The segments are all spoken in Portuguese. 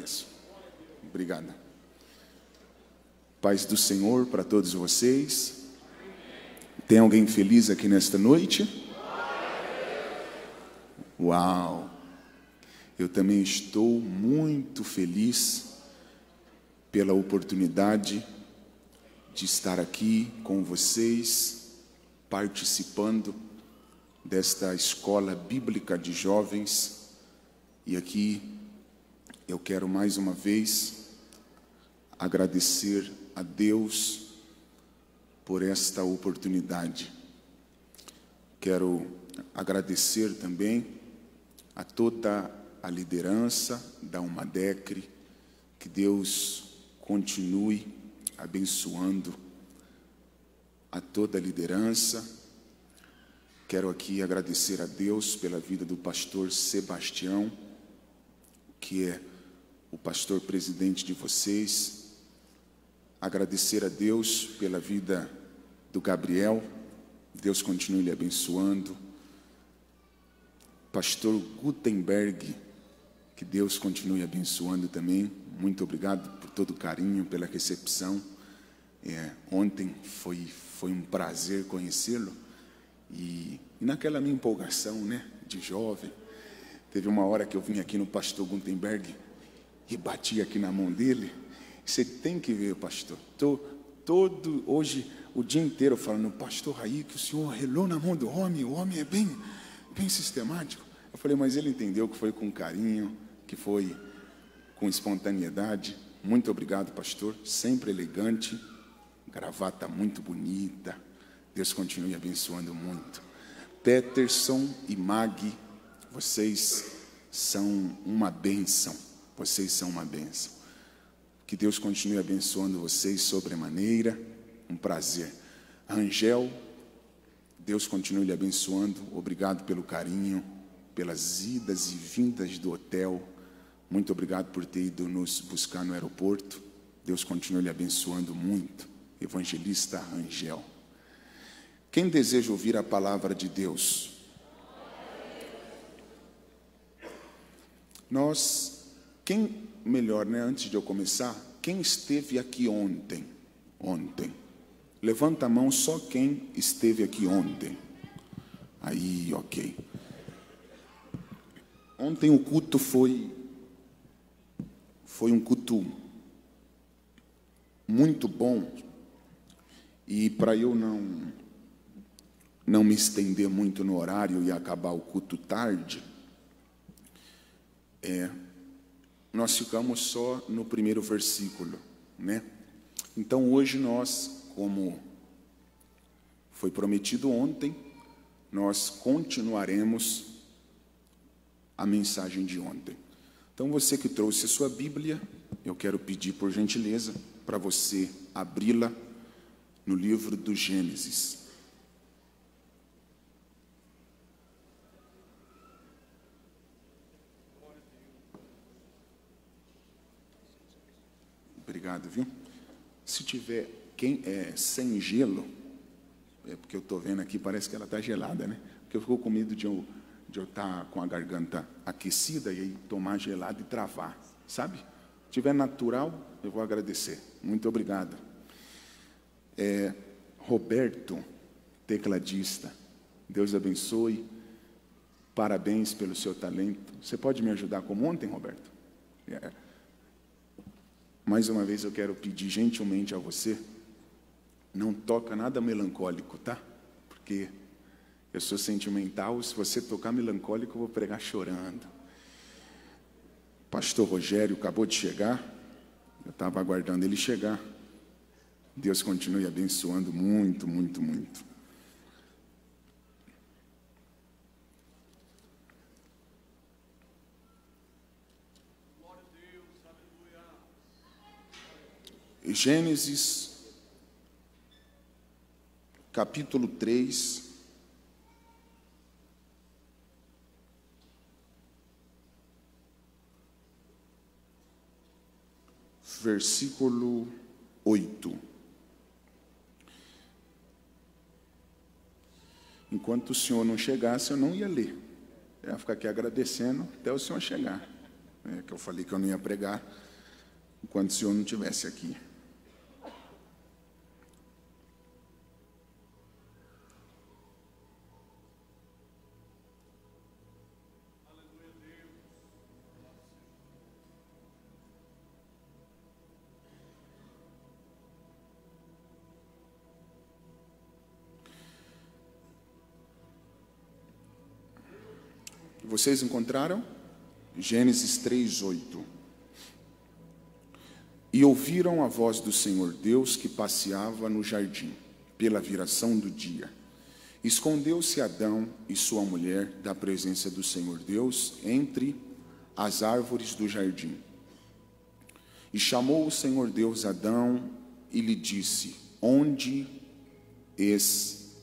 agradeço. Paz do Senhor para todos vocês. Tem alguém feliz aqui nesta noite? Uau! Eu também estou muito feliz pela oportunidade de estar aqui com vocês, participando desta escola bíblica de jovens. E aqui eu quero mais uma vez agradecer a Deus por esta oportunidade. Quero agradecer também a toda a liderança da Umadecre, que Deus continue abençoando a toda a liderança. Quero aqui agradecer a Deus pela vida do pastor Sebastião, que é o pastor presidente de vocês, agradecer a Deus pela vida do Gabriel, Deus continue lhe abençoando. Pastor Gutenberg, que Deus continue abençoando também. Muito obrigado por todo o carinho, pela recepção. É, ontem foi, foi um prazer conhecê-lo. E, e naquela minha empolgação né, de jovem, teve uma hora que eu vim aqui no pastor Gutenberg e bati aqui na mão dele. Você tem que ver, pastor. Tô, todo hoje, o dia inteiro falando, pastor Raí, que o senhor relou na mão do homem, o homem é bem, bem sistemático. Eu falei, mas ele entendeu que foi com carinho, que foi com espontaneidade. Muito obrigado, pastor. Sempre elegante, gravata muito bonita. Deus continue abençoando muito. Peterson e Mag, vocês são uma bênção. Vocês são uma bênção. Que Deus continue abençoando vocês sobremaneira. Um prazer. Angel, Deus continue lhe abençoando. Obrigado pelo carinho, pelas idas e vindas do hotel. Muito obrigado por ter ido nos buscar no aeroporto. Deus continue lhe abençoando muito. Evangelista Angel. Quem deseja ouvir a palavra de Deus? Nós, quem melhor, né? Antes de eu começar, quem esteve aqui ontem? Ontem. Levanta a mão só quem esteve aqui ontem. Aí, ok. Ontem o culto foi foi um culto muito bom. E para eu não não me estender muito no horário e acabar o culto tarde, é, nós ficamos só no primeiro versículo, né? Então hoje nós, como foi prometido ontem, nós continuaremos a mensagem de ontem. Então você que trouxe a sua Bíblia, eu quero pedir por gentileza para você abri-la no livro do Gênesis. Obrigado, viu? Se tiver quem é sem gelo, é porque eu estou vendo aqui, parece que ela está gelada, né? Porque eu fico com medo de eu de eu estar tá com a garganta aquecida e aí tomar gelado e travar, sabe? Se tiver natural, eu vou agradecer. Muito obrigado. É, Roberto, tecladista, Deus abençoe. Parabéns pelo seu talento. Você pode me ajudar como ontem, Roberto? É. Mais uma vez eu quero pedir gentilmente a você, não toca nada melancólico, tá? Porque eu sou sentimental, se você tocar melancólico, eu vou pregar chorando. Pastor Rogério acabou de chegar, eu estava aguardando ele chegar. Deus continue abençoando muito, muito, muito. Gênesis, capítulo 3. Versículo 8. Enquanto o senhor não chegasse, eu não ia ler. Eu ia ficar aqui agradecendo até o senhor chegar. é, que eu falei que eu não ia pregar enquanto o senhor não estivesse aqui. Vocês encontraram? Gênesis 3, 8. E ouviram a voz do Senhor Deus que passeava no jardim, pela viração do dia. Escondeu-se Adão e sua mulher da presença do Senhor Deus entre as árvores do jardim. E chamou o Senhor Deus Adão e lhe disse: Onde estás?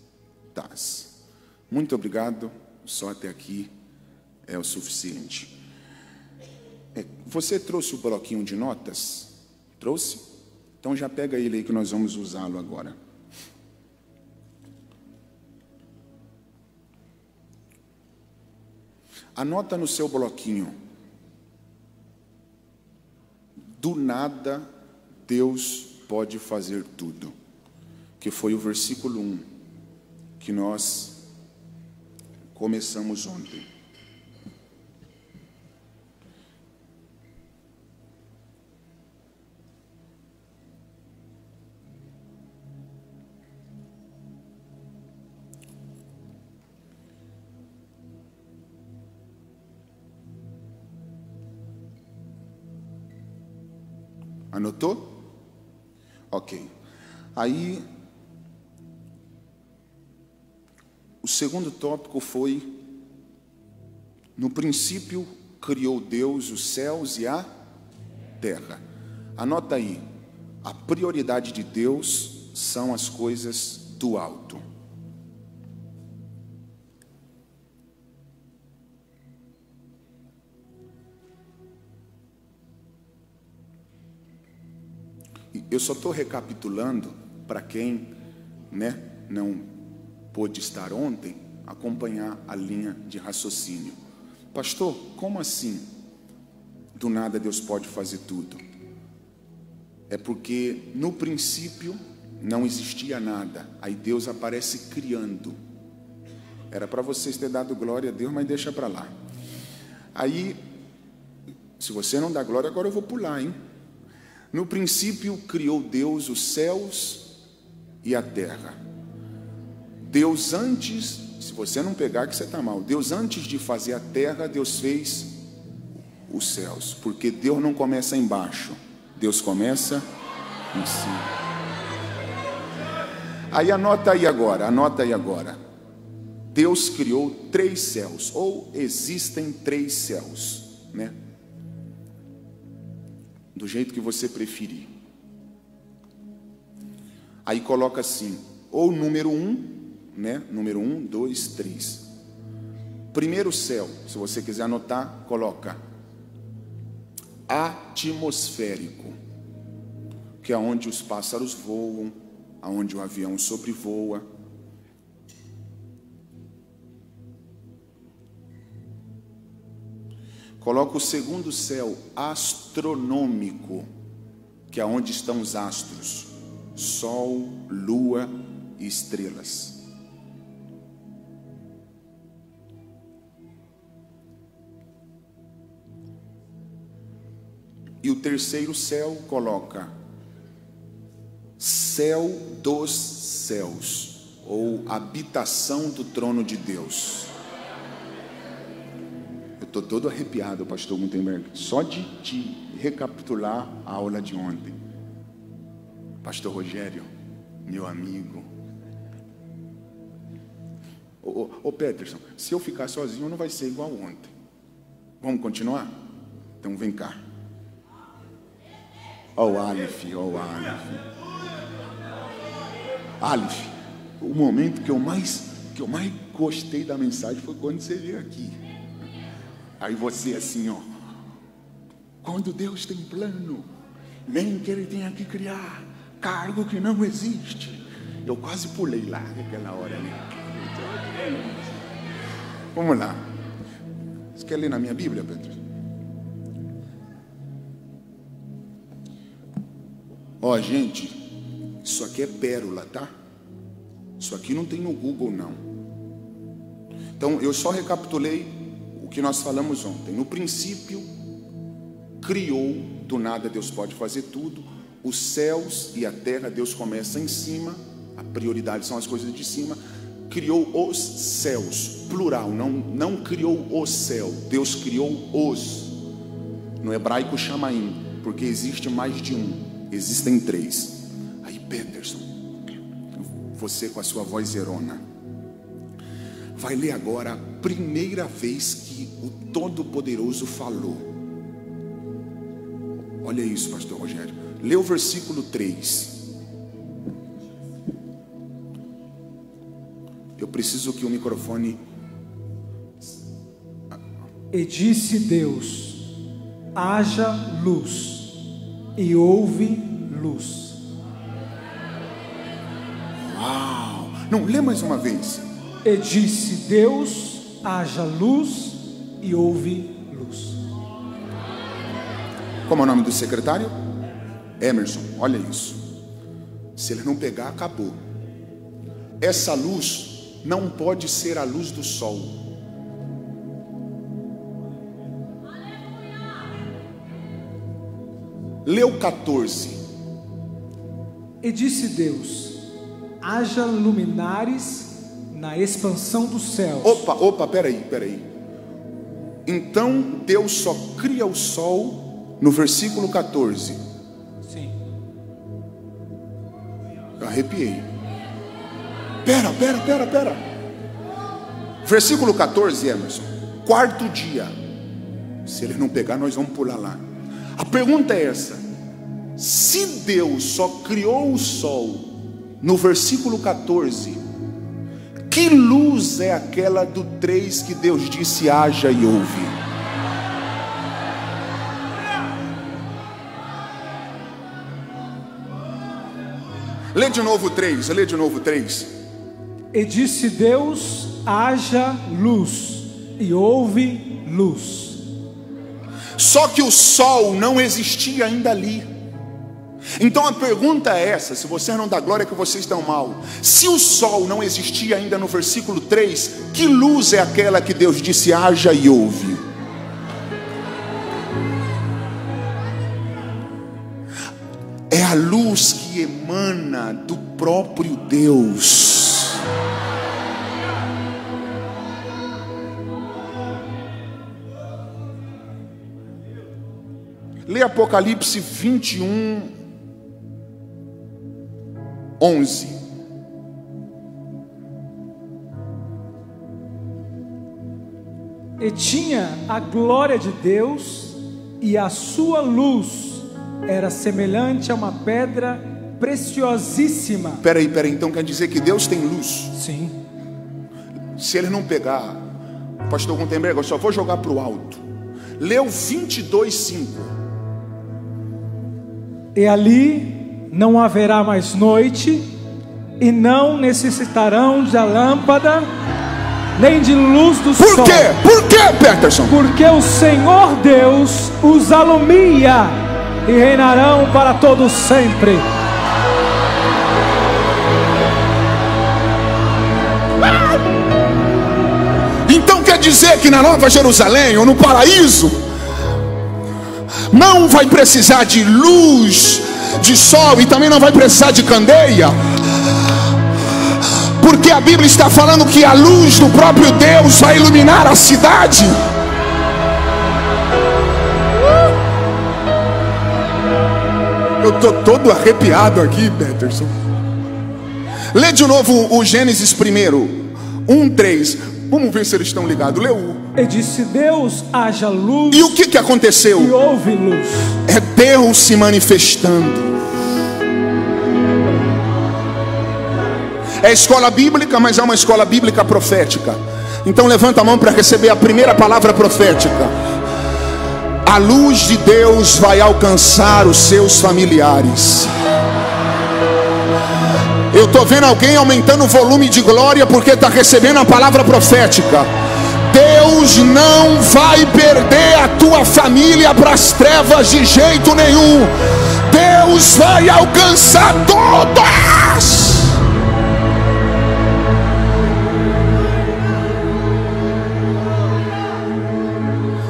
Muito obrigado, só até aqui é o suficiente. É, você trouxe o bloquinho de notas? Trouxe? Então já pega ele aí que nós vamos usá-lo agora. Anota no seu bloquinho. Do nada Deus pode fazer tudo. Que foi o versículo 1 que nós começamos ontem. Anotou? Ok. Aí, o segundo tópico foi: no princípio criou Deus os céus e a terra. Anota aí, a prioridade de Deus são as coisas do alto. Eu só estou recapitulando para quem né, não pôde estar ontem, acompanhar a linha de raciocínio. Pastor, como assim? Do nada Deus pode fazer tudo. É porque no princípio não existia nada, aí Deus aparece criando. Era para vocês ter dado glória a Deus, mas deixa para lá. Aí, se você não dá glória, agora eu vou pular, hein? No princípio criou Deus os céus e a terra. Deus antes, se você não pegar que você está mal, Deus antes de fazer a terra, Deus fez os céus, porque Deus não começa embaixo, Deus começa em cima. Aí anota aí agora, anota aí agora. Deus criou três céus, ou existem três céus, né? Do jeito que você preferir. Aí coloca assim, ou número um, né? Número um, dois, três. Primeiro céu, se você quiser anotar, coloca atmosférico, que é onde os pássaros voam, aonde o avião sobrevoa. Coloca o segundo céu astronômico, que é onde estão os astros: Sol, Lua e estrelas. E o terceiro céu coloca céu dos céus, ou habitação do trono de Deus. Estou todo arrepiado, pastor Gutenberg, só de, de recapitular a aula de ontem. Pastor Rogério, meu amigo. Ô, ô, ô Peterson, se eu ficar sozinho não vai ser igual ontem. Vamos continuar? Então vem cá. Ó o Aleph, ó o Aleph. Aleph, o momento que eu mais que eu mais gostei da mensagem foi quando você veio aqui. Aí você assim, ó. Quando Deus tem plano, nem que ele tenha que criar cargo que não existe. Eu quase pulei lá naquela hora, ali. Vamos lá. Você quer ler na minha Bíblia, Pedro? Ó, gente, isso aqui é pérola, tá? Isso aqui não tem no Google, não. Então, eu só recapitulei o que nós falamos ontem. No princípio, criou, do nada Deus pode fazer tudo. Os céus e a terra, Deus começa em cima, a prioridade são as coisas de cima. Criou os céus, plural, não, não criou o céu, Deus criou os. No hebraico chama in, porque existe mais de um, existem três. Aí, Peterson, você com a sua voz erona, vai ler agora a primeira vez que o Todo-Poderoso falou. Olha isso, pastor Rogério. Lê o versículo 3. Eu preciso que o microfone. E disse Deus: haja luz, e houve luz. Uau! Não, lê mais uma vez. E disse Deus: haja luz, e houve luz. Como é o nome do secretário? Emerson, olha isso. Se ele não pegar, acabou. Essa luz não pode ser a luz do sol. Leu 14. E disse Deus: haja luminares na expansão do céu. Opa, opa, peraí, peraí. Então Deus só cria o sol no versículo 14. Sim. Eu arrepiei. Pera, pera, pera, pera. Versículo 14, Emerson. Quarto dia. Se ele não pegar, nós vamos pular lá. A pergunta é essa: se Deus só criou o sol no versículo 14, que luz é aquela do 3 que Deus disse haja e ouve? Lê de novo 3, lê de novo 3. E disse Deus: haja luz, e houve luz. Só que o sol não existia ainda ali. Então a pergunta é essa: se vocês não dão glória, que vocês estão mal. Se o sol não existia ainda no versículo 3, que luz é aquela que Deus disse haja e ouve? É a luz que emana do próprio Deus. Lê Apocalipse 21, 11. E tinha a glória de Deus, e a sua luz era semelhante a uma pedra preciosíssima. Peraí, peraí, então quer dizer que Deus tem luz? Sim. Se ele não pegar, pastor Gutenberg, eu só vou jogar para o alto. Leu 22, 5. E ali não haverá mais noite, e não necessitarão de lâmpada, nem de luz do Por sol. quê? Por quê, Peterson? Porque o Senhor Deus os alumia e reinarão para todo sempre. Então quer dizer que na Nova Jerusalém ou no paraíso não vai precisar de luz, de sol e também não vai precisar de candeia. Porque a Bíblia está falando que a luz do próprio Deus vai iluminar a cidade. Eu estou todo arrepiado aqui, Peterson. Lê de novo o Gênesis primeiro, 1, 3. Vamos ver se eles estão ligados. O. E disse Deus: haja luz E o que, que e aconteceu? houve luz. É Deus se manifestando. É escola bíblica, mas é uma escola bíblica profética. Então levanta a mão para receber a primeira palavra profética. A luz de Deus vai alcançar os seus familiares. Eu estou vendo alguém aumentando o volume de glória porque está recebendo a palavra profética. Deus não vai perder a tua família para as trevas de jeito nenhum. Deus vai alcançar todas.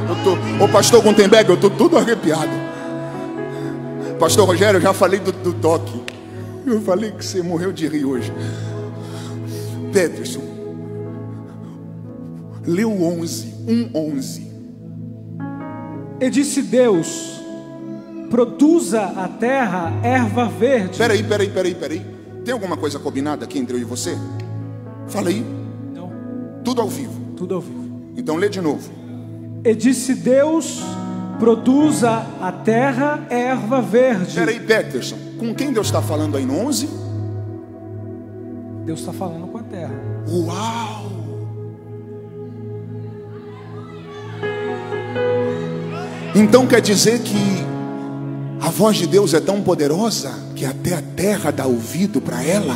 Eu tô, ô pastor Gutenberg, eu estou todo arrepiado. Pastor Rogério, eu já falei do, do toque. Eu falei que você morreu de rir hoje. Peterson, leu 11, 1, 11. E disse Deus: Produza a terra erva verde. Peraí, peraí, peraí, peraí. Tem alguma coisa combinada aqui entre eu e você? Fala aí. Não, Tudo ao vivo. tudo ao vivo. Então lê de novo. E disse Deus: Produza a terra erva verde. Peraí, Peterson. Com quem Deus está falando aí no 11? Deus está falando com a terra. Uau! Então quer dizer que a voz de Deus é tão poderosa que até a terra dá ouvido para ela?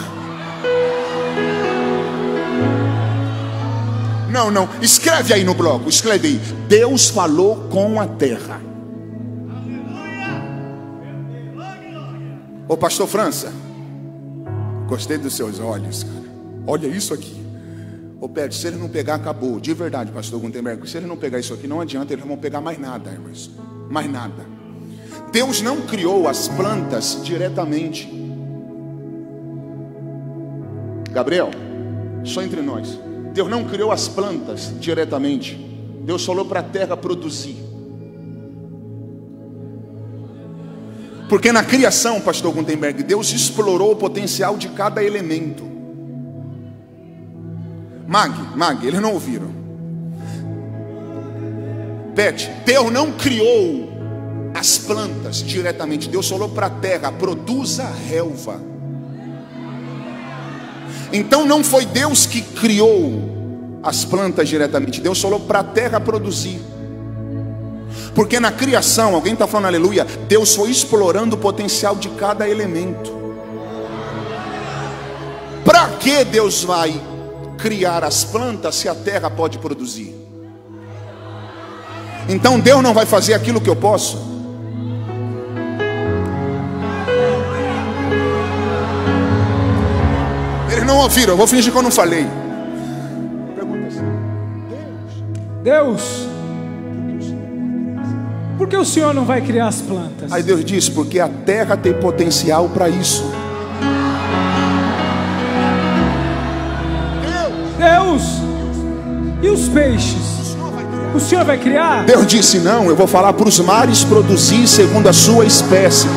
Não, não, escreve aí no bloco, escreve aí. Deus falou com a terra. Ô pastor França, gostei dos seus olhos, cara. Olha isso aqui. Ô Pedro, se ele não pegar, acabou. De verdade, pastor Gutenberg. Se ele não pegar isso aqui, não adianta, eles não vão pegar mais nada, irmãos. Mais nada. Deus não criou as plantas diretamente. Gabriel, só entre nós. Deus não criou as plantas diretamente. Deus falou para a terra produzir. Porque na criação, pastor Gutenberg, Deus explorou o potencial de cada elemento. Mag, Mag, eles não ouviram. Pet, Deus não criou as plantas diretamente. Deus falou para a terra: produza relva. Então não foi Deus que criou as plantas diretamente. Deus falou para a terra produzir. Porque na criação, alguém está falando aleluia, Deus foi explorando o potencial de cada elemento. Para que Deus vai criar as plantas se a terra pode produzir? Então Deus não vai fazer aquilo que eu posso. Eles não ouviram, eu vou fingir que eu não falei. Pergunta assim: Deus, por que o Senhor não vai criar as plantas? Aí Deus diz: porque a terra tem potencial para isso. Deus, e os peixes? O Senhor vai criar? Deus disse: não, eu vou falar para os mares produzir segundo a sua espécie,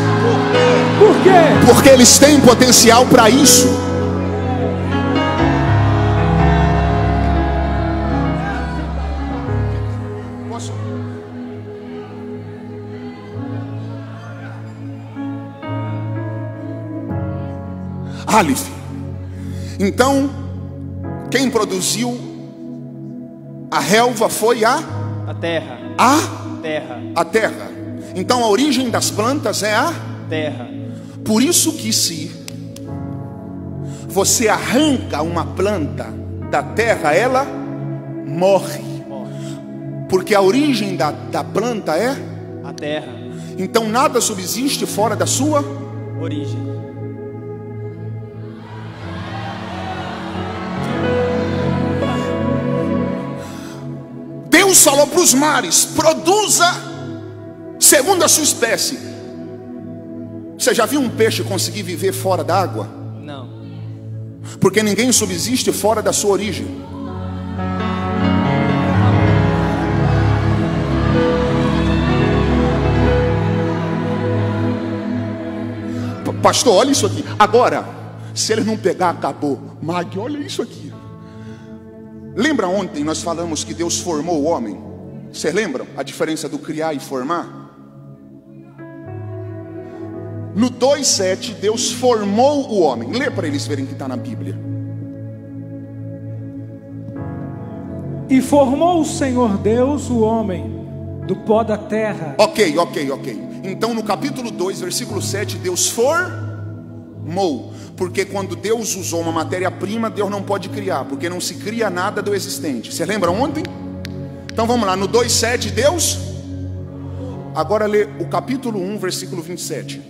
Por quê? porque eles têm potencial para isso. Aleph. Então, quem produziu a relva foi a A terra, a terra, a terra. Então a origem das plantas é a terra. por isso que se você arranca uma planta da terra, ela morre. Porque a origem da, da planta é. A terra, Então nada subsiste fora da sua. origem. Deus falou para os mares: produza segundo a sua espécie. Você já viu um peixe conseguir viver fora d'água? Não. Porque ninguém subsiste fora da sua origem. Pa- Pastor, olha isso aqui. Agora, se eles não pegar, acabou. Mag, olha isso aqui. Lembra ontem nós falamos que Deus formou o homem? Vocês lembram a diferença do criar e formar? No 2,7, Deus formou o homem. Lê para eles verem que está na Bíblia. E formou o Senhor Deus o homem do pó da terra Ok, ok, ok. Então no capítulo 2, versículo 7, Deus formou. Porque quando Deus usou uma matéria-prima, Deus não pode criar, porque não se cria nada do existente. Você lembra ontem? Então vamos lá, no 2,7, Deus. Agora lê o capítulo 1, versículo 27.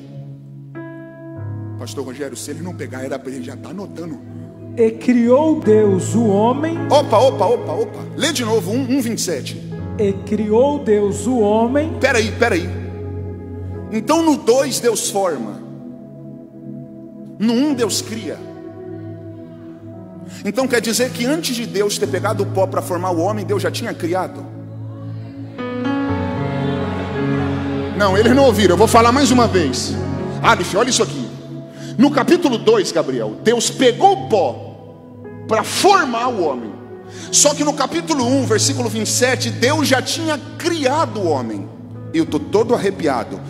Pastor Rogério, se ele não pegar, era ele já estar anotando. E criou Deus o homem, Opa, opa, opa, opa. Lê de novo, 1, 1, 27. e criou Deus o homem, Peraí, peraí. Então no 2 Deus forma. No 1 um, Deus cria. Então quer dizer que antes de Deus ter pegado o pó para formar o homem, Deus já tinha criado? Não, eles não ouviram. Eu vou falar mais uma vez. Alif, olha isso aqui. No capítulo 2, Gabriel, Deus pegou o pó para formar o homem. Só que no capítulo 1, versículo 27, Deus já tinha criado o homem. Eu estou todo arrepiado.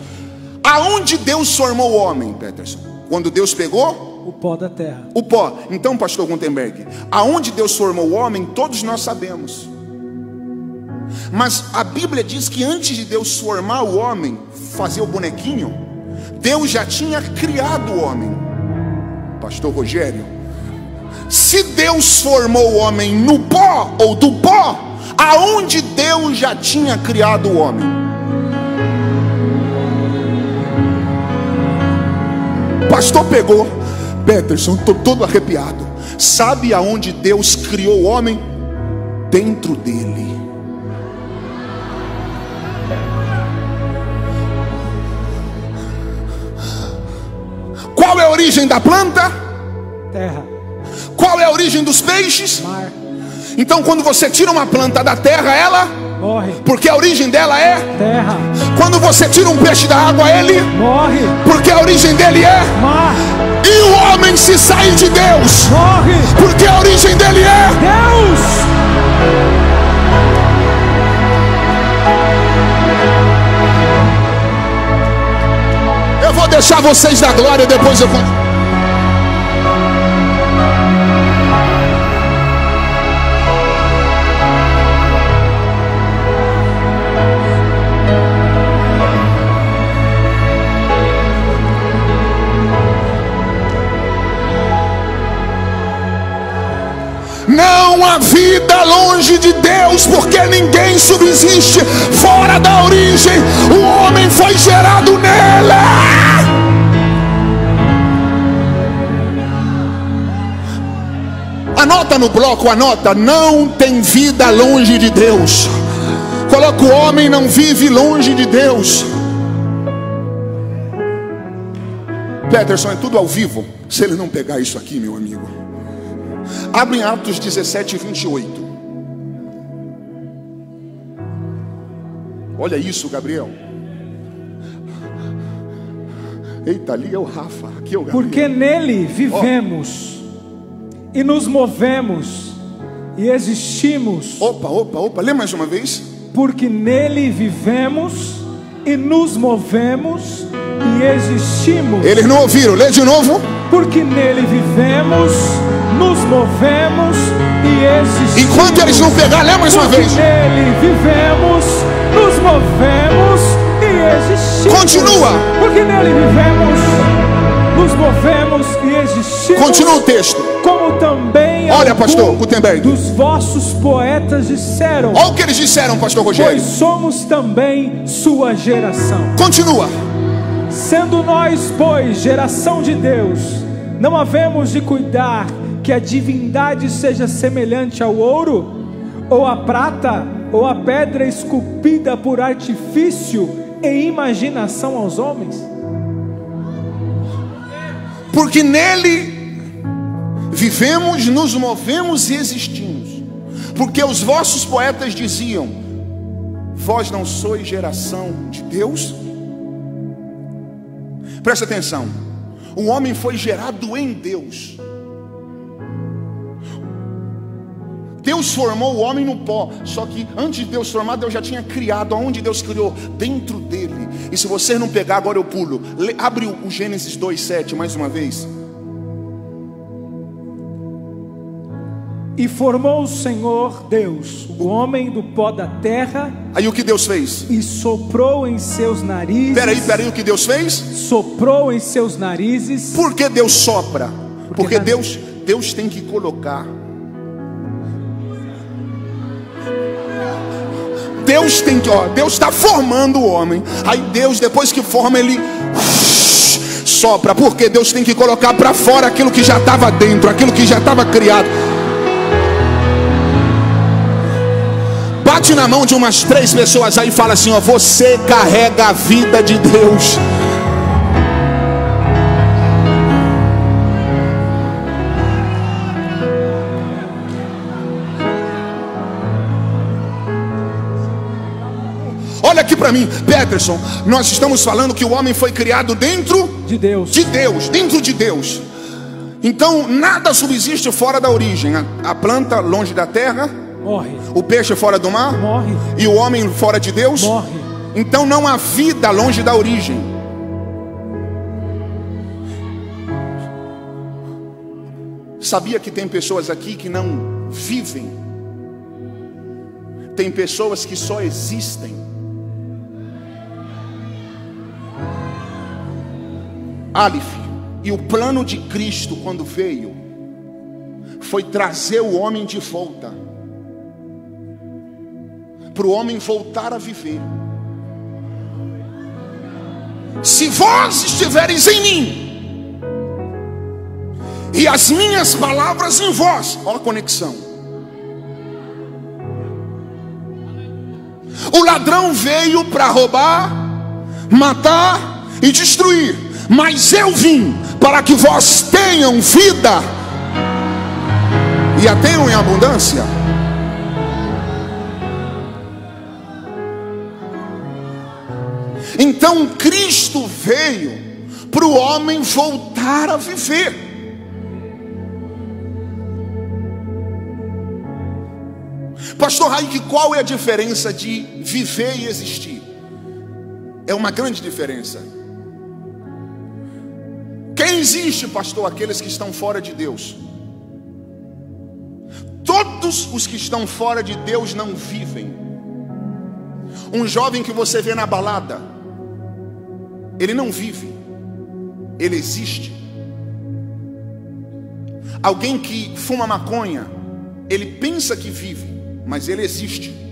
Aonde Deus formou o homem, Peterson? Quando Deus pegou o pó da terra. o pó. Então, pastor Gutenberg, aonde Deus formou o homem, todos nós sabemos. Mas a Bíblia diz que antes de Deus formar o homem, fazer o bonequinho, Deus já tinha criado o homem. Pastor Rogério, se Deus formou o homem no pó ou do pó, aonde Deus já tinha criado o homem? Pastor pegou, Peterson, estou todo arrepiado. Sabe aonde Deus criou o homem? Dentro dele. Qual é a origem da planta? Terra, Qual é a origem dos peixes? mar, Então, quando você tira uma planta da terra, ela, morre. porque a origem dela é. Terra, Quando você tira um peixe da água, ele, morre. porque a origem dele é. Mar, E o homem se sai de Deus, morre. porque a origem dele é. Deus, Eu vou deixar vocês da glória, depois eu conto. Não há vida longe de Deus, porque ninguém subsiste fora da origem. O homem foi gerado nele. Anota no bloco, anota. Não tem vida longe de Deus. Coloca o homem não vive longe de Deus. Peterson, é tudo ao vivo. Se ele não pegar isso aqui, meu amigo. Abre em Atos 17, 28. Olha isso, Gabriel. Eita, ali é o Rafa, aqui é o Gabriel. porque nele vivemos e nos movemos e existimos. Opa, opa, opa, lê mais uma vez. Porque nele vivemos e nos movemos e existimos. Eles não ouviram, lê de novo. Porque nele vivemos, nos movemos e existimos. Enquanto eles não pegar, lê mais uma Porque vez. nele vivemos, nos movemos e existimos. Continua. Porque nele vivemos, nos movemos e existimos. Continua o texto. Como também Olha, pastor Gutenberg. dos vossos poetas disseram. Olha o que eles disseram, pastor Rogério. Pois somos também sua geração. Continua. Sendo nós, pois, geração de Deus, não havemos de cuidar que a divindade seja semelhante ao ouro, ou a prata, ou a pedra esculpida por artifício e imaginação aos homens? Porque nele vivemos, nos movemos e existimos. Porque os vossos poetas diziam: Vós não sois geração de Deus? Presta atenção. O homem foi gerado em Deus. Deus formou o homem no pó, só que antes de Deus formar, Deus já tinha criado. Aonde Deus criou? Dentro dele. E se você não pegar, agora eu pulo. Abre o Gênesis 2,7 mais uma vez. E formou o Senhor Deus, o homem do pó da terra, Aí o que Deus fez? e soprou em seus narizes. Peraí, peraí, o que Deus fez? Soprou em seus narizes. Por que Deus sopra? Porque Porque na- Deus, Deus tem que colocar. Deus tem que, ó, Deus está formando o homem. Aí Deus, depois que forma, ele sopra, porque Deus tem que colocar para fora aquilo que já estava dentro, aquilo que já estava criado. Bate na mão de umas três pessoas aí e fala assim: ó, você carrega a vida de Deus. Para mim, Peterson. Nós estamos falando que o homem foi criado dentro De Deus. de Deus, dentro de Deus. Então nada subsiste fora da origem. A, a planta longe da terra, Morre. o peixe fora do mar Morre. e o homem fora de Deus. Morre. Então não há vida longe da origem. Sabia que tem pessoas aqui que não vivem? Tem pessoas que só existem. Aleph, e o plano de Cristo quando veio foi trazer o homem de volta, para o homem voltar a viver. Se vós estivereis em mim, e as minhas palavras em vós, olha a conexão. O ladrão veio para roubar, matar e destruir, mas eu vim para que vós tenham vida e a tenham em abundância. Então Cristo veio para o homem voltar a viver. Pastor Raik, qual é a diferença de viver e existir? É uma grande diferença. Quem existe, pastor? Aqueles que estão fora de Deus. Todos os que estão fora de Deus não vivem. Um jovem que você vê na balada, ele não vive, ele existe. Alguém que fuma maconha, ele pensa que vive, mas ele existe.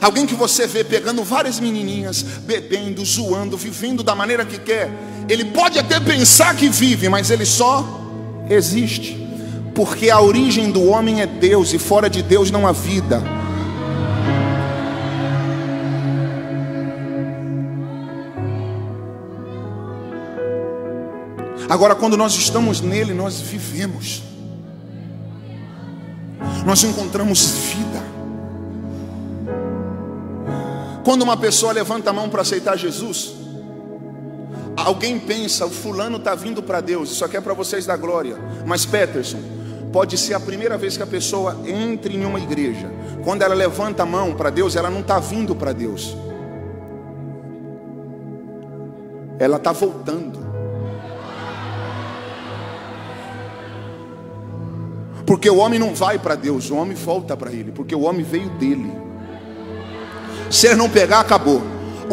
Alguém que você vê pegando várias menininhas, bebendo, zoando, vivendo da maneira que quer, ele pode até pensar que vive, mas ele só existe. Porque a origem do homem é Deus e fora de Deus não há vida. Agora, quando nós estamos nele, nós vivemos, nós encontramos vida. Quando uma pessoa levanta a mão para aceitar Jesus, alguém pensa, o fulano está vindo para Deus, isso aqui é para vocês da glória. Mas Peterson, pode ser a primeira vez que a pessoa entre em uma igreja. Quando ela levanta a mão para Deus, ela não está vindo para Deus, ela está voltando. Porque o homem não vai para Deus, o homem volta para Ele, porque o homem veio dele. Se ele não pegar, acabou.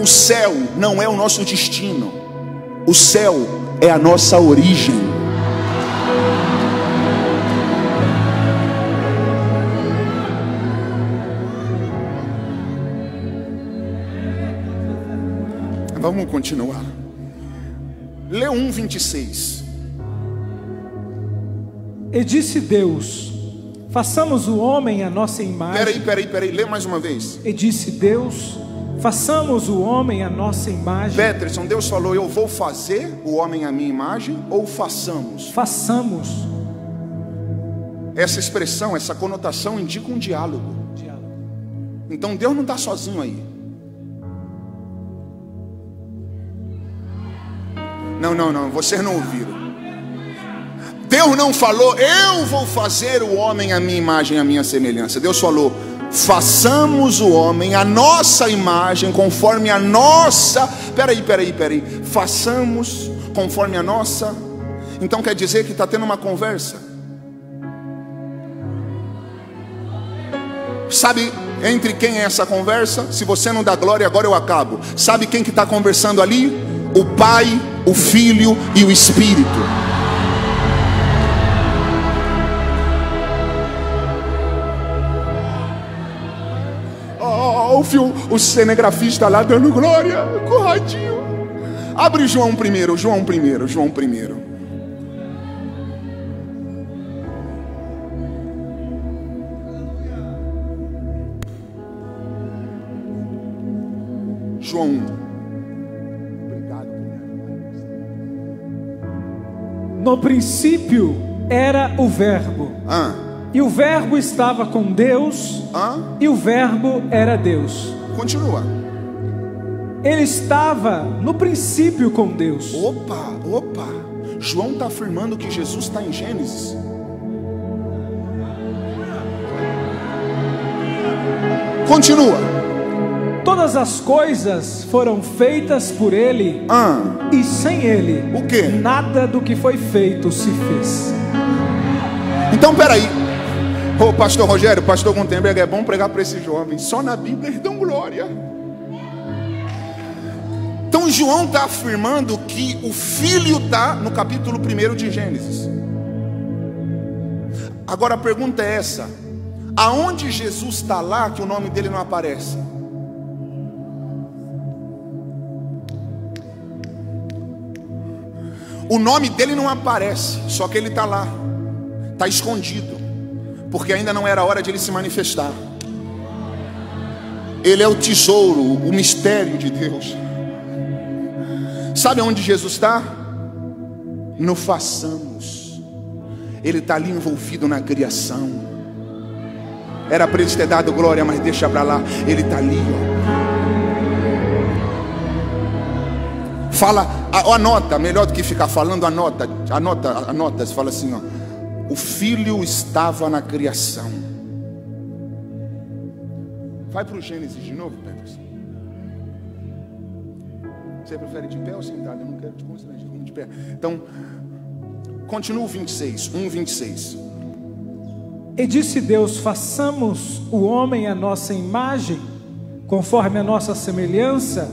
O céu não é o nosso destino, o céu é a nossa origem. Vamos continuar. Lê 1, 26. E disse Deus: Façamos o homem a nossa imagem. Peraí, peraí, peraí, lê mais uma vez. E disse Deus: Façamos o homem a nossa imagem. Peterson, Deus falou: Eu vou fazer o homem à minha imagem ou façamos? Façamos. Essa expressão, essa conotação indica um diálogo. Então Deus não está sozinho aí. Não, não, não, vocês não ouviram. Deus não falou, eu vou fazer o homem à minha imagem, à minha semelhança. Deus falou, façamos o homem à nossa imagem, conforme a nossa. Peraí, peraí, peraí. Façamos conforme a nossa. Então quer dizer que está tendo uma conversa. Sabe entre quem é essa conversa? Se você não dá glória, agora eu acabo. Sabe quem que está conversando ali? O Pai, o Filho e o Espírito. Oh, o, o cinegrafista lá dando glória, corradinho. Abre João primeiro, João primeiro, João primeiro. João 1. Obrigado. No princípio era o Verbo, Ah, e o Verbo estava com Deus, ah, e o Verbo era Deus. continua. Ele estava no princípio com Deus. Opa, opa. João está afirmando que Jesus está em Gênesis. Continua. Todas as coisas foram feitas por Ele, Ah, e sem Ele, o quê? nada do que foi feito se fez. Então peraí. Ô pastor Rogério, pastor Gutenberg, é bom pregar para esses jovens. Só na Bíblia eles dão glória. Então João está afirmando que o filho está no capítulo 1 de Gênesis. Agora a pergunta é essa: aonde Jesus está lá que o nome dele não aparece? O nome dele não aparece, só que ele está lá, está escondido, porque ainda não era hora de ele se manifestar. Ele é o tesouro, o mistério de Deus. Sabe onde Jesus está? No façamos. Ele está ali envolvido na criação. Era para ele ter dado glória, mas deixa para lá. Ele está ali, ó. Fala, anota, melhor do que ficar falando, anota, anota, anota. Você fala assim, ó. O filho estava na criação. Vai para o Gênesis de novo, Peterson. Você prefere de pé ou sentado? Eu não quero te constranger. Vamos de pé. Então, continua o 26, 1, 26. E disse Deus: façamos o homem à nossa imagem, conforme a nossa semelhança,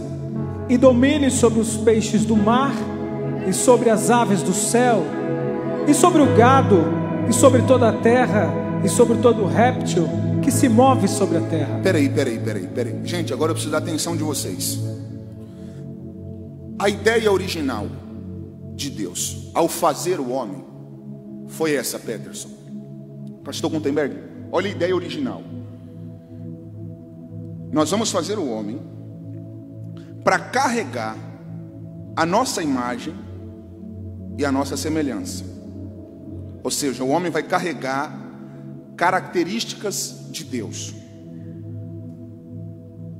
e domine sobre os peixes do mar, e sobre as aves do céu, e sobre o gado, e sobre toda a terra, e sobre todo réptil que se move sobre a terra. Peraí, peraí, peraí, peraí. Gente, agora eu preciso da atenção de vocês. A ideia original de Deus ao fazer o homem foi essa, Peterson. Pastor Gutenberg, olha a ideia original. Nós vamos fazer o homem para carregar a nossa imagem e a nossa semelhança. Ou seja, o homem vai carregar características de Deus.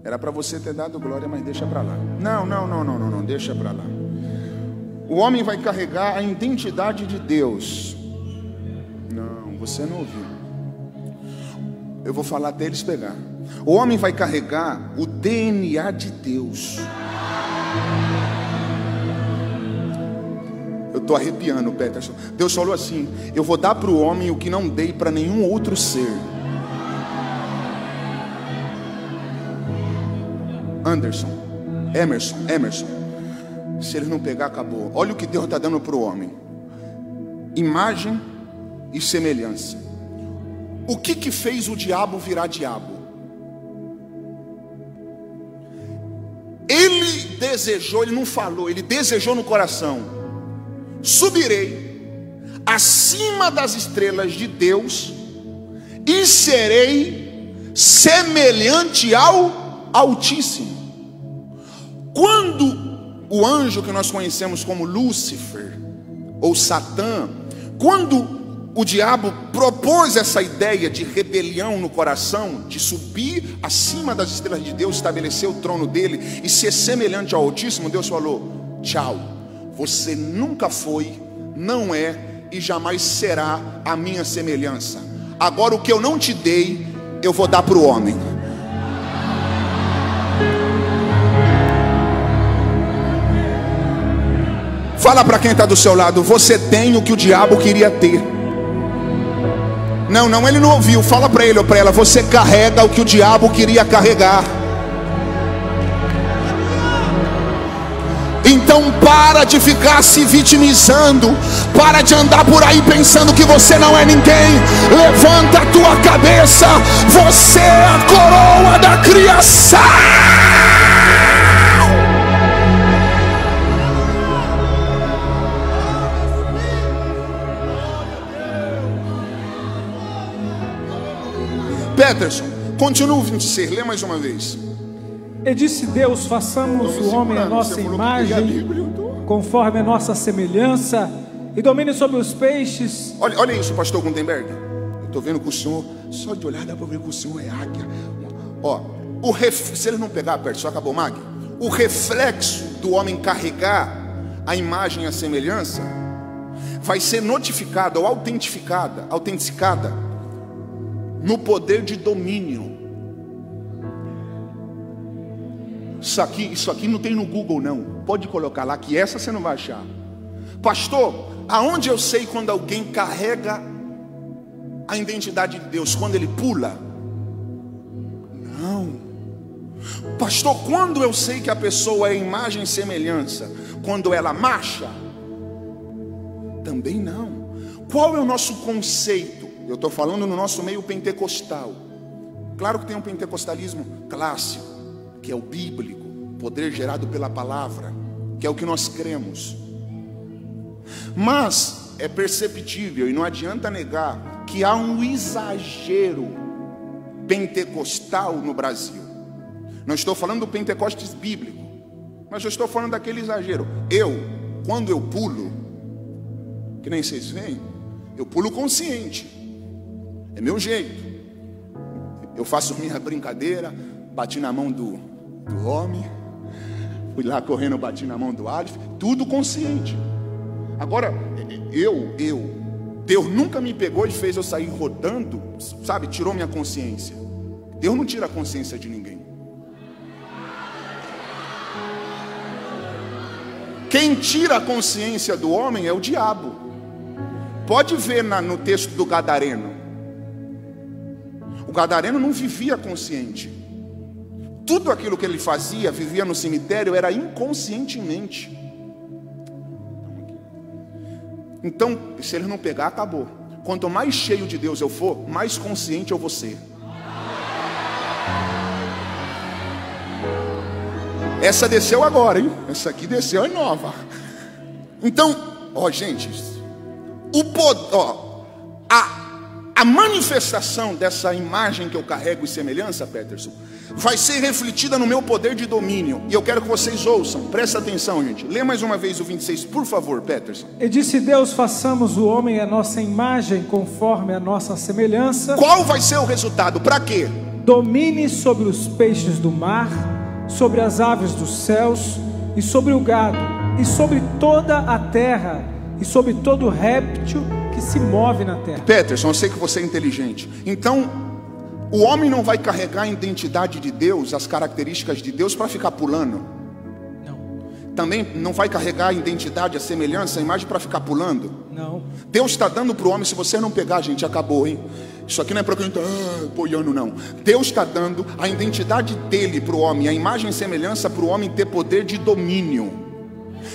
Era para você ter dado glória, mas deixa para lá. Não, não, não, não, não, não, deixa para lá. O homem vai carregar a identidade de Deus. Não, você não ouviu. Eu vou falar até eles pegar. O homem vai carregar o DNA de Deus. Estou arrepiando, Peterson. Deus falou assim: Eu vou dar para o homem o que não dei para nenhum outro ser. Anderson, Emerson, Emerson. Se ele não pegar, acabou. Olha o que Deus está dando para o homem: imagem e semelhança. O que que fez o diabo virar diabo? Ele desejou, ele não falou, ele desejou no coração: subirei acima das estrelas de Deus e serei semelhante ao Altíssimo. Quando o anjo que nós conhecemos como Lúcifer ou Satã, quando o diabo propôs essa ideia de rebelião no coração, de subir acima das estrelas de Deus, estabelecer o trono dele e ser semelhante ao Altíssimo, Deus falou: tchau, você nunca foi, não é e jamais será a minha semelhança. Agora o que eu não te dei, eu vou dar para o homem. Fala para quem está do seu lado, você tem o que o diabo queria ter. Não, não, ele não ouviu. Fala para ele ou para ela, você carrega o que o diabo queria carregar. Então para de ficar se vitimizando, para de andar por aí pensando que você não é ninguém. Levanta a tua cabeça, você é a coroa da criação. Peterson, continua o 26, lê mais uma vez. E disse Deus: façamos o homem à segurando, nossa a imagem, tô- conforme a nossa semelhança, e domine sobre os peixes, Olha, olha isso, pastor Gutenberg. Eu estou vendo que o senhor, só de olhar dá para ver que o senhor é águia. Ó, o ref, se ele não pegar perto, só acabou, Mag. O reflexo do homem carregar a imagem e a semelhança vai ser notificada ou autentificada, autenticada no poder de domínio. Isso aqui, isso aqui não tem no Google não. Pode colocar lá que essa você não vai achar. Pastor, aonde eu sei quando alguém carrega a identidade de Deus? Quando ele pula? Não. Pastor, quando eu sei que a pessoa é imagem e semelhança? Quando ela marcha? Também não. Qual é o nosso conceito? Eu estou falando no nosso meio pentecostal. Claro que tem um pentecostalismo clássico, que é o bíblico, poder gerado pela palavra, que é o que nós cremos. Mas é perceptível e não adianta negar que há um exagero pentecostal no Brasil. Não estou falando do pentecostes bíblico, mas eu estou falando daquele exagero. Eu, quando eu pulo, que nem vocês veem, eu pulo consciente. É meu jeito. Eu faço minha brincadeira, bati na mão do, do homem, fui lá correndo, bati na mão do Alif, tudo consciente. Agora, eu, eu, Deus nunca me pegou e fez eu sair rodando, sabe, tirou minha consciência. Deus não tira a consciência de ninguém. Quem tira a consciência do homem é o diabo. Pode ver na- no texto do Gadareno. O Gadareno não vivia consciente. Tudo aquilo que ele fazia, vivia no cemitério, era inconscientemente. Então, se ele não pegar, acabou. Quanto mais cheio de Deus eu for, mais consciente eu vou ser. Essa desceu agora, hein? Essa aqui desceu é nova. Então, ó, gente, o pod- ó, a, a manifestação dessa imagem que eu carrego e semelhança, Peterson, vai ser refletida no meu poder de domínio. E eu quero que vocês ouçam, presta atenção, gente. Lê mais uma vez o 26, por favor, Peterson. e disse Deus: façamos o homem à nossa imagem, conforme a nossa semelhança, Qual vai ser o resultado? Para quê? domine sobre os peixes do mar, sobre as aves dos céus, e sobre o gado, e sobre toda a terra, e sobre todo réptil que se move na terra. Peterson, eu sei que você é inteligente. Então, o homem não vai carregar a identidade de Deus, as características de Deus para ficar pulando. Não, Também não vai carregar a identidade, a semelhança, a imagem para ficar pulando. não. Deus está dando para o homem, se você não pegar, gente, acabou, hein? Isso aqui não é para quem está ah, não. Deus está dando a identidade dele para o homem, a imagem e semelhança para o homem ter poder de domínio.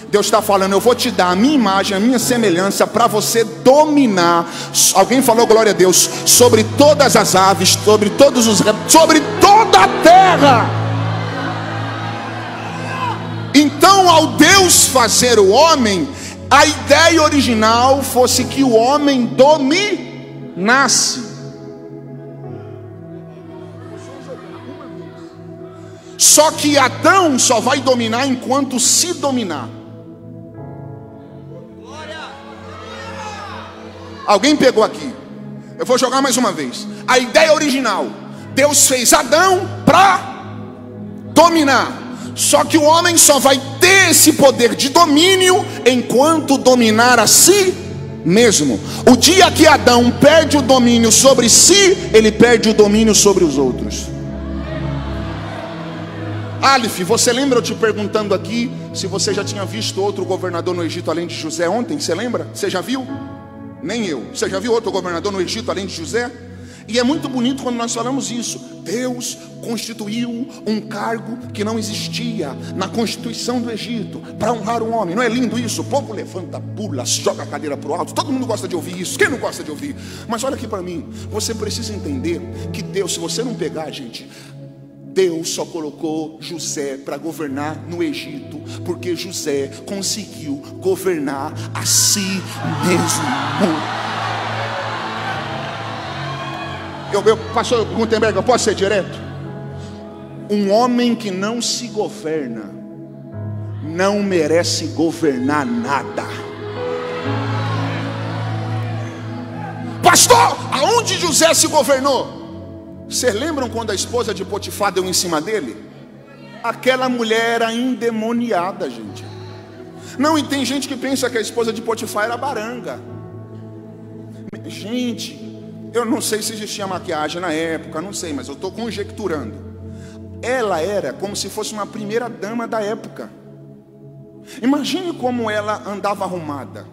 Deus está falando, eu vou te dar a minha imagem, a minha semelhança para você dominar. Alguém falou glória a Deus sobre todas as aves, sobre todos os sobre toda a terra. Então, ao Deus fazer o homem, a ideia original fosse que o homem dominasse. Só que Adão só vai dominar enquanto se dominar. Alguém pegou aqui? Eu vou jogar mais uma vez. A ideia original: Deus fez Adão para dominar. Só que o homem só vai ter esse poder de domínio enquanto dominar a si mesmo. O dia que Adão perde o domínio sobre si, ele perde o domínio sobre os outros. Alif, você lembra eu te perguntando aqui se você já tinha visto outro governador no Egito além de José ontem? Você lembra? Você já viu? Nem eu. Você já viu outro governador no Egito além de José? E é muito bonito quando nós falamos isso. Deus constituiu um cargo que não existia na constituição do Egito para honrar um homem. Não é lindo isso? O povo levanta, pula, joga a cadeira para o alto. Todo mundo gosta de ouvir isso. Quem não gosta de ouvir? Mas olha aqui para mim. Você precisa entender que Deus, se você não pegar, gente, Deus só colocou José para governar no Egito, porque José conseguiu governar a si mesmo. Eu, eu, pastor Gutenberg, eu posso ser direto? Um homem que não se governa, não merece governar nada. Pastor, aonde José se governou? Vocês lembram quando a esposa de Potifar deu em cima dele? Aquela mulher era endemoniada, gente. Não, e tem gente que pensa que a esposa de Potifar era baranga. Gente, eu não sei se existia maquiagem na época, não sei, mas eu estou conjecturando. Ela era como se fosse uma primeira dama da época. Imagine como ela andava arrumada.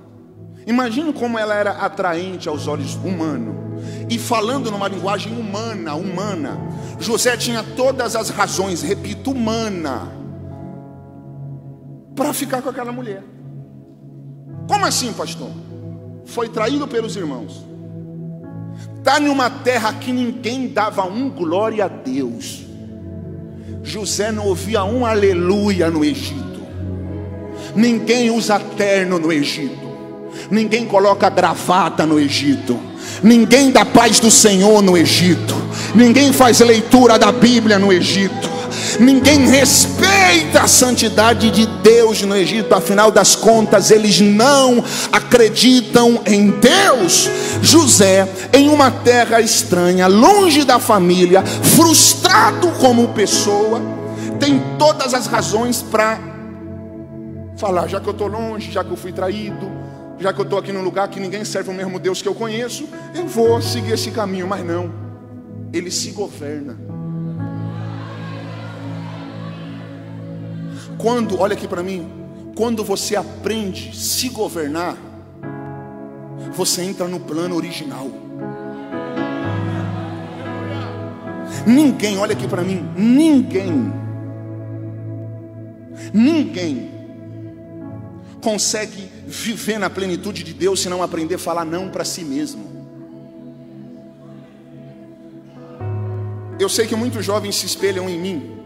Imagine como ela era atraente aos olhos humanos. E falando numa linguagem humana, humana. José tinha todas as razões, repito, humana, para ficar com aquela mulher. Como assim, pastor? Foi traído pelos irmãos. Está numa terra que ninguém dava um glória a Deus. José não ouvia um aleluia no Egito. Ninguém usa terno no Egito. Ninguém coloca gravata no Egito. Ninguém dá paz do Senhor no Egito. Ninguém faz leitura da Bíblia no Egito. Ninguém respeita a santidade de Deus no Egito, afinal das contas, eles não acreditam em Deus. José, em uma terra estranha, longe da família, frustrado como pessoa, tem todas as razões para falar: já que eu estou longe, já que eu fui traído, já que eu estou aqui num lugar que ninguém serve o mesmo Deus que eu conheço, eu vou seguir esse caminho, mas não, ele se governa. Quando, olha aqui para mim, quando você aprende a se governar, você entra no plano original. Ninguém, olha aqui para mim, ninguém, ninguém consegue viver na plenitude de Deus se não aprender a falar não para si mesmo. Eu sei que muitos jovens se espelham em mim.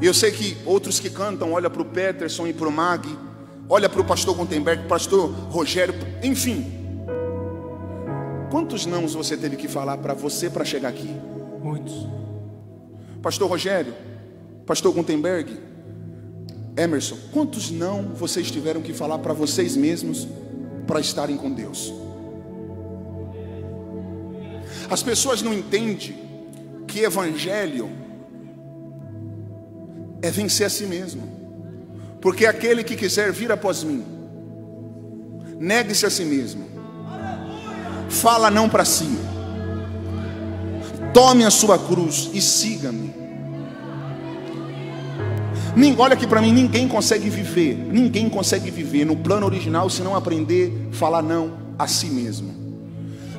E eu sei que outros que cantam, olha para o Peterson e para o Mag, olha para o pastor Gutenberg, pastor Rogério, enfim. Quantos nãos você teve que falar para você para chegar aqui? Muitos. Pastor Rogério, pastor Gutenberg, Emerson, quantos não vocês tiveram que falar para vocês mesmos para estarem com Deus? As pessoas não entendem que evangelho é vencer a si mesmo. Porque aquele que quiser vir após mim, negue-se a si mesmo. Fala não para si. Tome a sua cruz e siga-me. Olha aqui para mim, ninguém consegue viver, ninguém consegue viver no plano original se não aprender a falar não a si mesmo.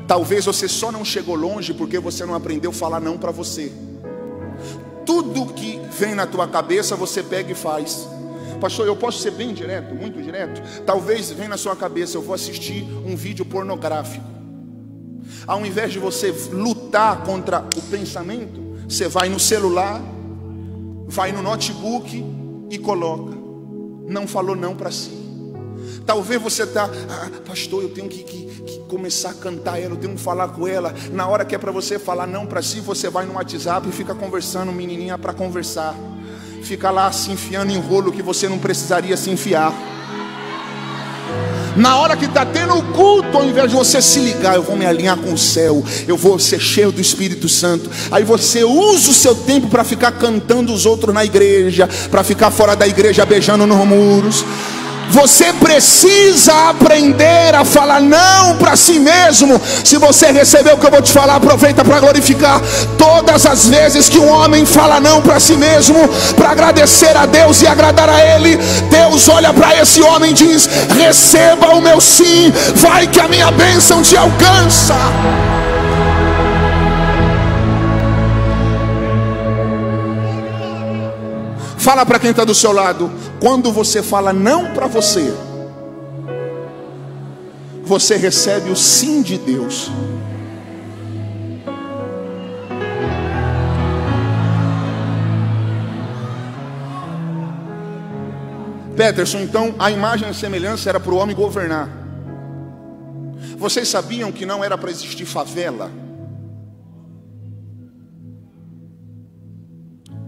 Talvez você só não chegou longe porque você não aprendeu a falar não para você tudo que vem na tua cabeça você pega e faz. Pastor, eu posso ser bem direto, muito direto. Talvez venha na sua cabeça, eu vou assistir um vídeo pornográfico. Ao invés de você lutar contra o pensamento, você vai no celular, vai no notebook e coloca. Não falou não para si. Talvez você está, ah, pastor, eu tenho que, que, que, começar a cantar ela, eu tenho que falar com ela. Na hora que é para você falar não para si, você vai no WhatsApp e fica conversando, menininha, para conversar. Fica lá se enfiando em rolo que você não precisaria se enfiar. Na hora que está tendo o culto, ao invés de você se ligar, eu vou me alinhar com o céu, eu vou ser cheio do Espírito Santo. Aí você usa o seu tempo para ficar cantando os outros na igreja, para ficar fora da igreja beijando nos muros. Você precisa aprender a falar não para si mesmo. Se você recebeu o que eu vou te falar, aproveita para glorificar. Todas as vezes que um homem fala não para si mesmo, para agradecer a Deus e agradar a Ele, Deus olha para esse homem e diz: Receba o meu sim, vai que a minha bênção te alcança. Fala para quem está do seu lado. Quando você fala não para você, você recebe o sim de Deus. Peterson, então a imagem e semelhança era para o homem governar. Vocês sabiam que não era para existir favela?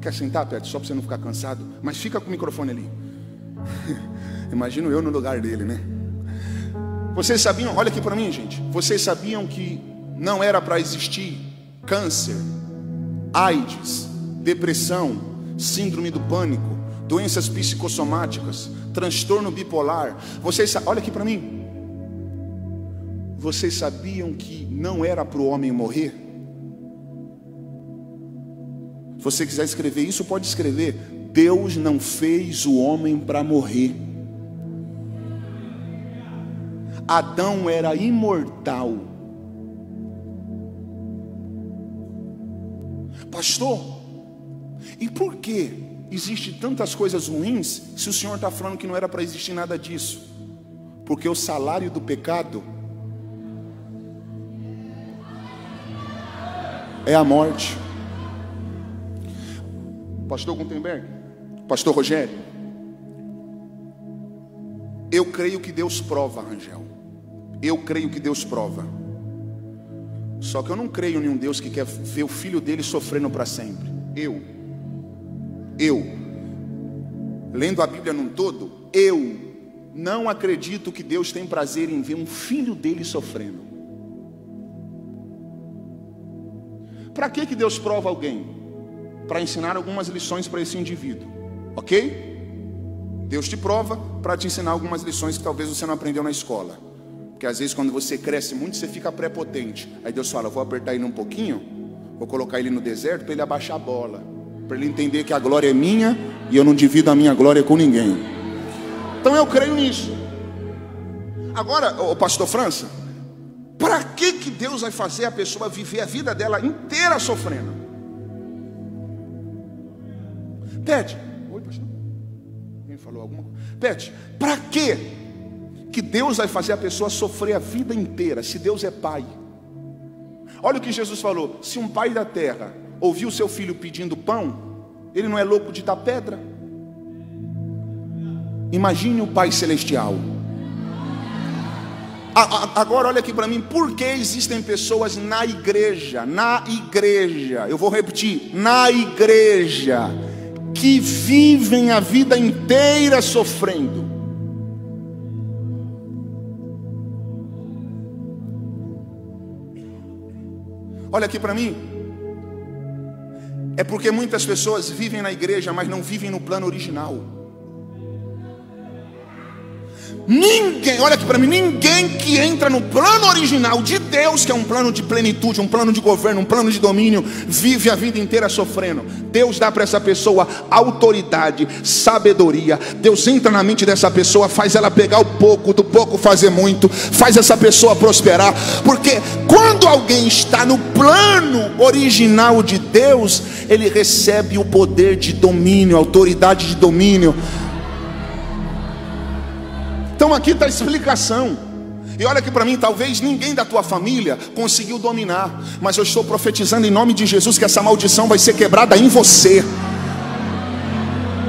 Quer sentar, Pet? Só para você não ficar cansado. Mas fica com o microfone ali. Imagino eu no lugar dele, né? Vocês sabiam, olha aqui para mim, gente. Vocês sabiam que não era para existir câncer, AIDS, depressão, síndrome do pânico, doenças psicossomáticas, transtorno bipolar. Vocês, olha aqui para mim. Vocês sabiam que não era para o homem morrer? Se você quiser escrever isso, pode escrever. Deus não fez o homem para morrer. Adão era imortal. Pastor, e por que existe tantas coisas ruins se o Senhor está falando que não era para existir nada disso? Porque o salário do pecado é a morte. Pastor Gutenberg, Pastor Rogério, eu creio que Deus prova, Rangel. Eu creio que Deus prova. Só que eu não creio em um Deus que quer ver o filho dele sofrendo para sempre. Eu, eu, lendo a Bíblia num todo, eu não acredito que Deus tem prazer em ver um filho dele sofrendo. Para que, que Deus prova alguém? Para ensinar algumas lições para esse indivíduo, ok? Deus te prova para te ensinar algumas lições que talvez você não aprendeu na escola. Porque às vezes quando você cresce muito, você fica prepotente. Aí Deus fala: vou apertar ele um pouquinho, vou colocar ele no deserto para ele abaixar a bola. Para ele entender que a glória é minha e eu não divido a minha glória com ninguém. Então eu creio nisso. Agora, o pastor França, para que, que Deus vai fazer a pessoa viver a vida dela inteira sofrendo? Ted, oi pastor. Quem falou alguma coisa? Pet, para que que Deus vai fazer a pessoa sofrer a vida inteira, se Deus é pai? Olha o que Jesus falou: se um pai da terra ouvir o seu filho pedindo pão, ele não é louco de dar pedra? Imagine o Pai Celestial. Agora olha aqui para mim, por que existem pessoas na igreja, na igreja, eu vou repetir, na igreja, que vivem a vida inteira sofrendo. Olha aqui para mim. É porque muitas pessoas vivem na igreja, mas não vivem no plano original. Ninguém, olha aqui para mim, ninguém que entra no plano original de Deus, que é um plano de plenitude, um plano de governo, um plano de domínio, vive a vida inteira sofrendo. Deus dá para essa pessoa autoridade, sabedoria. Deus entra na mente dessa pessoa, faz ela pegar o pouco, do pouco fazer muito, faz essa pessoa prosperar. Porque quando alguém está no plano original de Deus, ele recebe o poder de domínio, autoridade de domínio. Então aqui está a explicação. E olha aqui para mim, talvez ninguém da tua família conseguiu dominar, mas eu estou profetizando em nome de Jesus que essa maldição vai ser quebrada em você.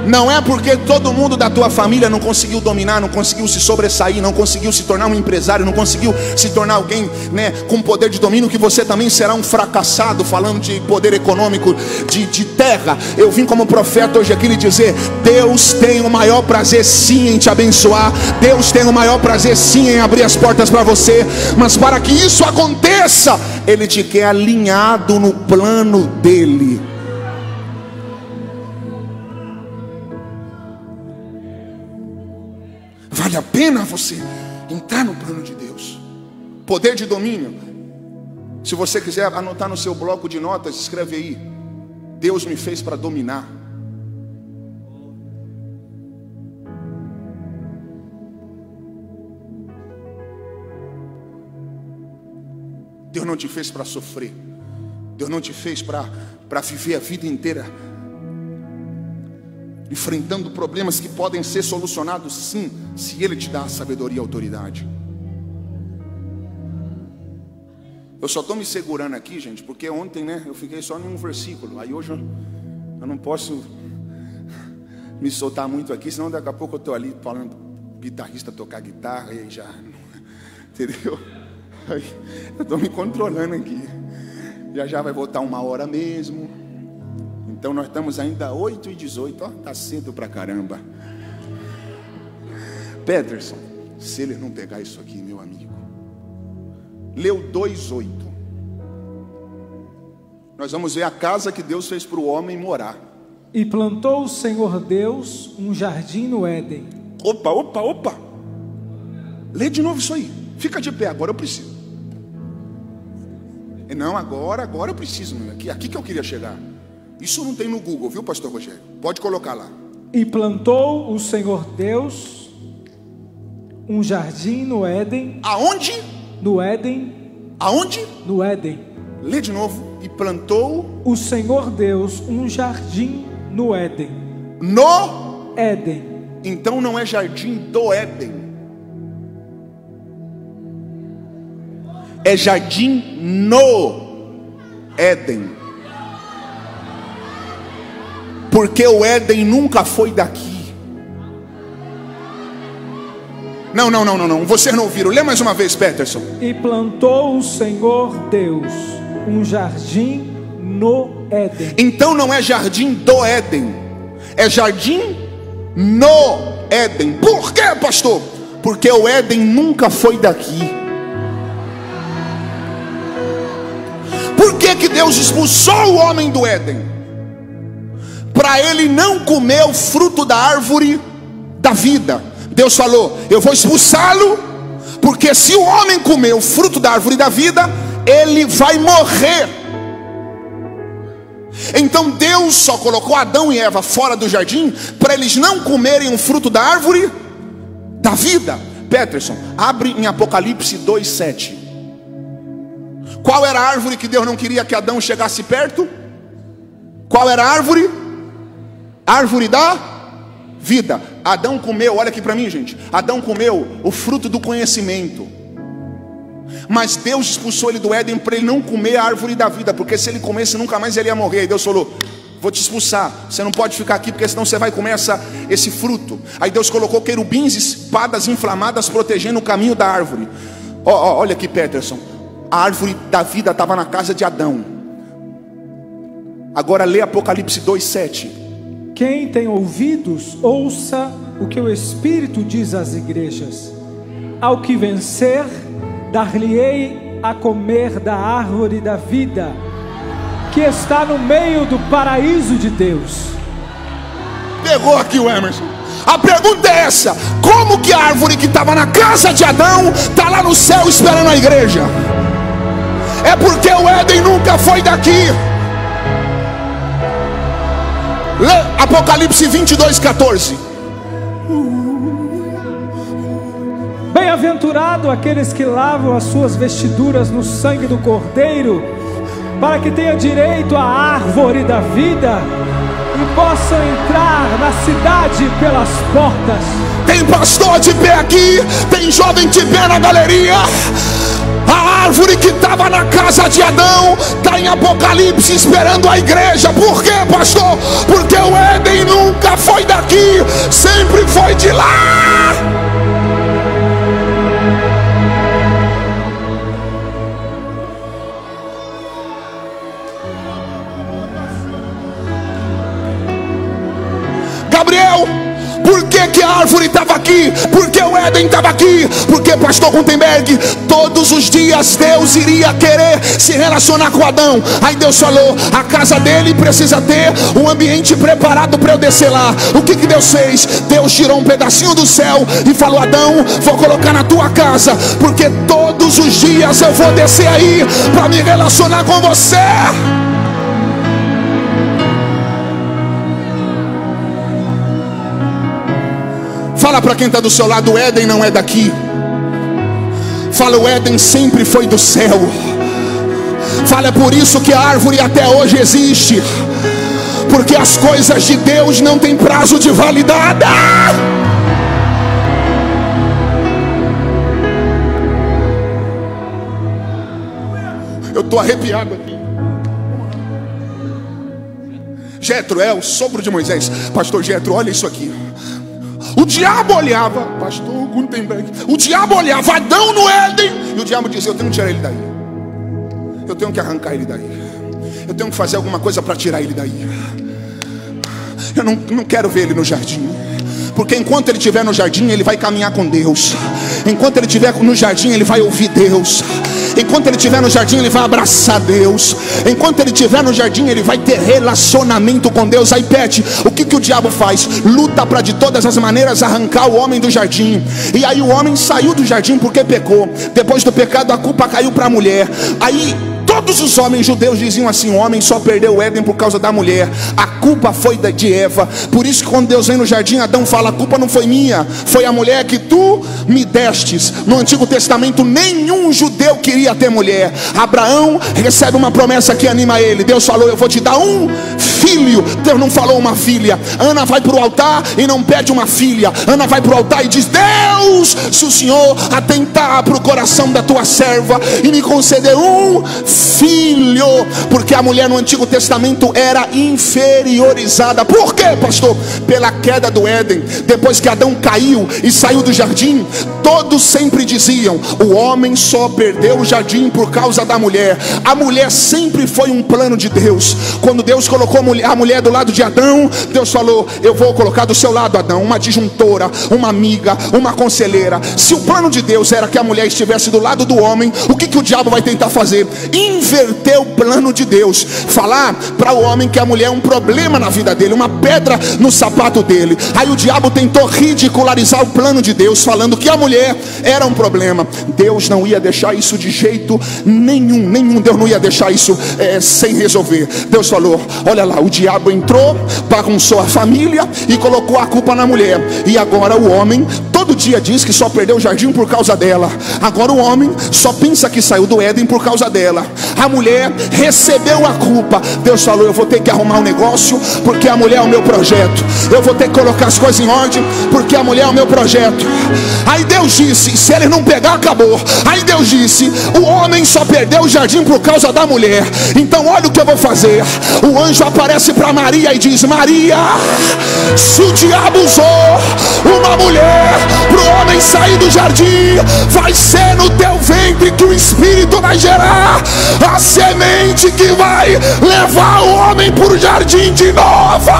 Não é porque todo mundo da tua família não conseguiu dominar, não conseguiu se sobressair, não conseguiu se tornar um empresário, não conseguiu se tornar alguém né, com poder de domínio, que você também será um fracassado, falando de poder econômico, de, de terra. Eu vim como profeta hoje aqui lhe dizer: Deus tem o maior prazer sim em te abençoar, Deus tem o maior prazer sim em abrir as portas para você, mas para que isso aconteça, Ele te quer alinhado no plano dEle. Vale a pena você entrar no plano de Deus. Poder de domínio. Se você quiser anotar no seu bloco de notas, escreve aí. Deus me fez para dominar. Deus não te fez para sofrer. Deus não te fez para viver a vida inteira enfrentando problemas que podem ser solucionados sim, se Ele te dá a sabedoria e a autoridade. Eu só estou me segurando aqui, gente, porque ontem, né, eu fiquei só em um versículo. Aí hoje eu, eu não posso me soltar muito aqui, senão daqui a pouco eu estou ali falando guitarrista tocar guitarra e já, entendeu? Aí, eu estou me controlando aqui. Já já vai voltar uma hora mesmo. Então nós estamos ainda 8 e 18, ó, tá cedo pra caramba. Peterson, se ele não pegar isso aqui, meu amigo. Leu 2:8. Nós vamos ver a casa que Deus fez para o homem morar. E plantou o Senhor Deus um jardim no Éden. Opa, opa, opa. Lê de novo isso aí. Fica de pé, agora eu preciso. Não, agora, agora eu preciso. Aqui, aqui que eu queria chegar. Isso não tem no Google, viu, pastor Rogério? Pode colocar lá. E plantou o Senhor Deus um jardim no Éden, Aonde? no Éden, Aonde? no Éden. Lê de novo. E plantou O Senhor Deus um jardim no Éden. no. Éden. Então não é jardim do Éden. É jardim no Éden. Porque o Éden nunca foi daqui. Não, não, não, não, não. Vocês não ouviram. Lê mais uma vez, Peterson. E plantou o Senhor Deus um jardim no Éden. Então não é jardim do Éden, é jardim no Éden. Por quê, pastor? Porque o Éden nunca foi daqui. Por que, que Deus expulsou o homem do Éden? Para ele não comer o fruto da árvore da vida. Deus falou: Eu vou expulsá-lo, porque se o homem comer o fruto da árvore da vida, ele vai morrer. Então Deus só colocou Adão e Eva fora do jardim para eles não comerem o fruto da árvore da vida. Peterson, abre em Apocalipse 2:7. Qual era a árvore que Deus não queria que Adão chegasse perto? Qual era a árvore? Árvore da vida. Adão comeu, olha aqui para mim, gente. Adão comeu o fruto do conhecimento. Mas Deus expulsou ele do Éden para ele não comer a árvore da vida, porque se ele comesse nunca mais ele ia morrer. Deus falou: Vou te expulsar, você não pode ficar aqui, porque senão você vai comer essa, esse fruto. Aí Deus colocou querubins, espadas inflamadas, protegendo o caminho da árvore. Ó, ó, olha aqui, Peterson. A árvore da vida estava na casa de Adão. Agora lê Apocalipse 2,7. Quem tem ouvidos, ouça o que o Espírito diz às igrejas. Ao que vencer, dar-lhe-ei a comer da árvore da vida, que está no meio do paraíso de Deus. Pegou aqui o Emerson. A pergunta é essa: como que a árvore que estava na casa de Adão está lá no céu esperando a igreja? É porque o Éden nunca foi daqui. Lê Apocalipse 22, 14. Bem-aventurado aqueles que lavam as suas vestiduras no sangue do Cordeiro, para que tenham direito à árvore da vida e possam entrar na cidade pelas portas. Tem pastor de pé aqui, tem jovem de pé na galeria. A árvore que estava na casa de Adão está em Apocalipse esperando a igreja. Por quê, pastor? Porque o Éden nunca foi daqui, sempre foi de lá. Gabriel, por que, que a árvore estava aqui? Por que o Éden estava aqui? Porque, pastor Gutenberg, todos os dias Deus iria querer se relacionar com Adão. Aí Deus falou: a casa dele precisa ter um ambiente preparado para eu descer lá. O que, que Deus fez? Deus tirou um pedacinho do céu e falou: Adão, vou colocar na tua casa, porque todos os dias eu vou descer aí para me relacionar com você. Fala para quem está do seu lado: o Éden não é daqui. Fala, o Éden sempre foi do céu. Fala, é por isso que a árvore até hoje existe. Porque as coisas de Deus não têm prazo de validade. Eu estou arrepiado aqui. Jetro é o sogro de Moisés. Pastor Jetro, olha isso aqui. O diabo olhava, pastor Gutenberg, o diabo olhava Adão no Éden, e o diabo dizia: Eu tenho que tirar ele daí, eu tenho que arrancar ele daí, eu tenho que fazer alguma coisa para tirar ele daí. Eu não, não quero ver ele no jardim. Porque enquanto ele estiver no jardim, ele vai caminhar com Deus. Enquanto ele estiver no jardim, ele vai ouvir Deus. Enquanto ele estiver no jardim, ele vai abraçar Deus. Enquanto ele estiver no jardim, ele vai ter relacionamento com Deus. Aí pede, o que, que o diabo faz? Luta para de todas as maneiras arrancar o homem do jardim. E aí o homem saiu do jardim porque pecou. Depois do pecado, a culpa caiu para a mulher. Aí Todos os homens judeus diziam assim: o homem só perdeu o Éden por causa da mulher. A culpa foi de Eva. Por isso que quando Deus vem no jardim, Adão fala: a culpa não foi minha, foi a mulher que tu me destes. No Antigo Testamento, nenhum judeu queria ter mulher. Abraão recebe uma promessa que anima ele. Deus falou: Eu vou te dar um filho. Deus não falou uma filha. Ana vai para o altar e não pede uma filha. Ana vai para o altar e diz: Deus, se o Senhor atentar para o coração da tua serva e me conceder um filho, porque a mulher no Antigo Testamento era inferiorizada. Por quê, pastor? Pela queda do Éden. Depois que Adão caiu e saiu do jardim, todos sempre diziam: o homem só perdeu o jardim por causa da mulher. A mulher sempre foi um plano de Deus. Quando Deus colocou a mulher do lado de Adão, Deus falou: Eu vou colocar do seu lado, Adão, uma disjuntora, uma amiga, uma conselheira. Se o plano de Deus era que a mulher estivesse do lado do homem, o que, que o diabo vai tentar fazer? Inverter o plano de Deus, falar para o homem que a mulher é um problema na vida dele, uma pedra no sapato dele. Aí o diabo tentou ridicularizar o plano de Deus, falando que a mulher era um problema. Deus não ia deixar isso de jeito nenhum, nenhum. Deus não ia deixar isso é, sem resolver. Deus falou: Olha lá, o diabo entrou, bagunçou a família e colocou a culpa na mulher. E agora o homem todo dia diz que só perdeu o jardim por causa dela. Agora o homem só pensa que saiu do Éden por causa dela. A mulher recebeu a culpa. Deus falou: Eu vou ter que arrumar um negócio, porque a mulher é o meu projeto. Eu vou ter que colocar as coisas em ordem, porque a mulher é o meu projeto. Aí Deus disse: Se ele não pegar, acabou. Aí Deus disse: O homem só perdeu o jardim por causa da mulher. Então olha o que eu vou fazer. O anjo aparece para Maria e diz: Maria, se o diabo usou uma mulher para o homem sair do jardim, vai ser no teu ventre que o Espírito vai gerar a semente que vai levar o homem para o jardim de novo.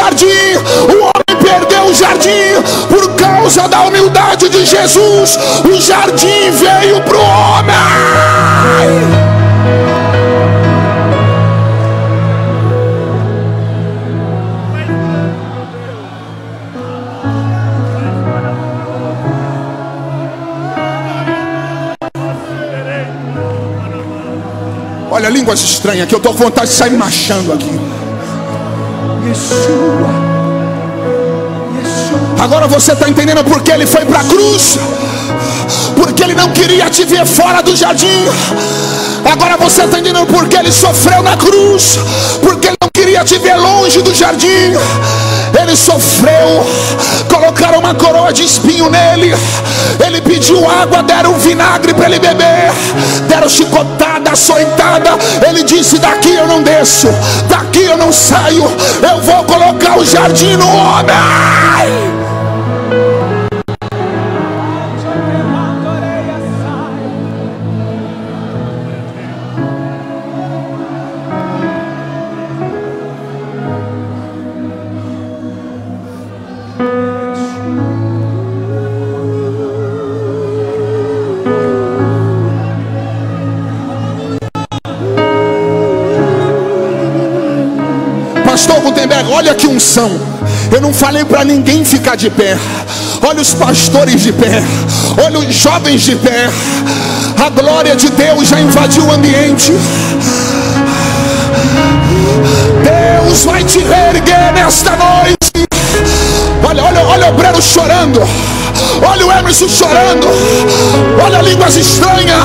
Jardim. O homem perdeu o jardim. Por causa da humildade de Jesus, o jardim veio para o homem. Olha línguas estranhas que eu estou com vontade de sair marchando aqui. Agora você está entendendo por que ele foi para a cruz? Porque ele não queria te ver fora do jardim. Agora você está entendendo por que ele sofreu na cruz? Porque ele não queria te ver longe do jardim. Ele sofreu, colocaram uma coroa de espinho nele. Ele pediu água, deram vinagre para ele beber, deram chicotada, açoitada. Ele disse: Daqui eu não desço, daqui eu não saio. Eu vou colocar o jardim no homem. Olha que unção. Eu não falei para ninguém ficar de pé. Olha os pastores de pé. Olha os jovens de pé. A glória de Deus já invadiu o ambiente. Deus vai te reerguer nesta noite. Olha, olha, olha o Breno chorando. Olha o Emerson chorando. Olha línguas estranhas.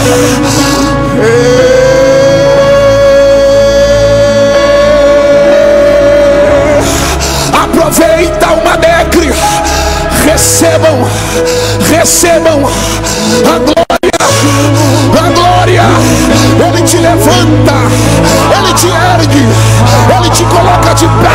Aproveita Recebam, recebam a glória, a glória. Ele te levanta, ele te ergue, ele te coloca de pé.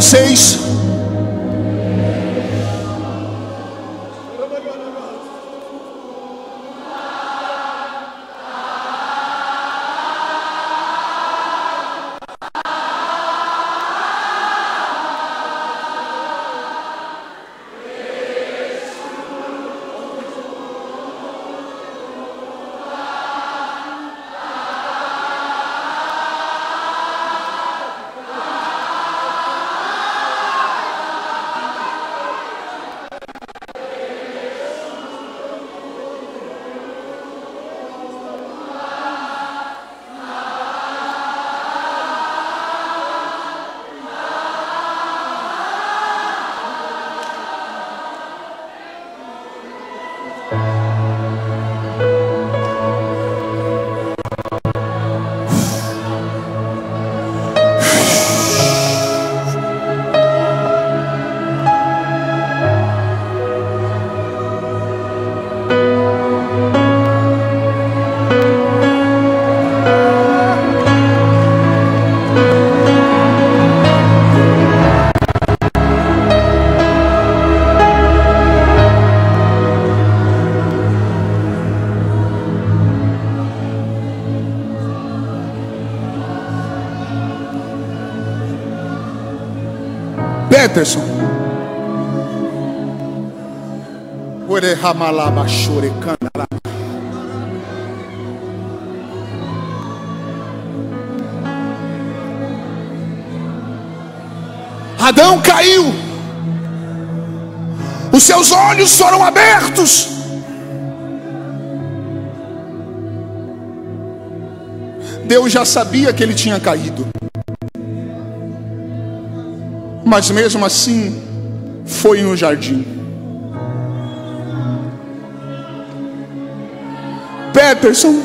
Vocês. Peterson. Adão caiu. Os seus olhos foram abertos. Deus já sabia que ele tinha caído. Mas mesmo assim, foi no jardim. Peterson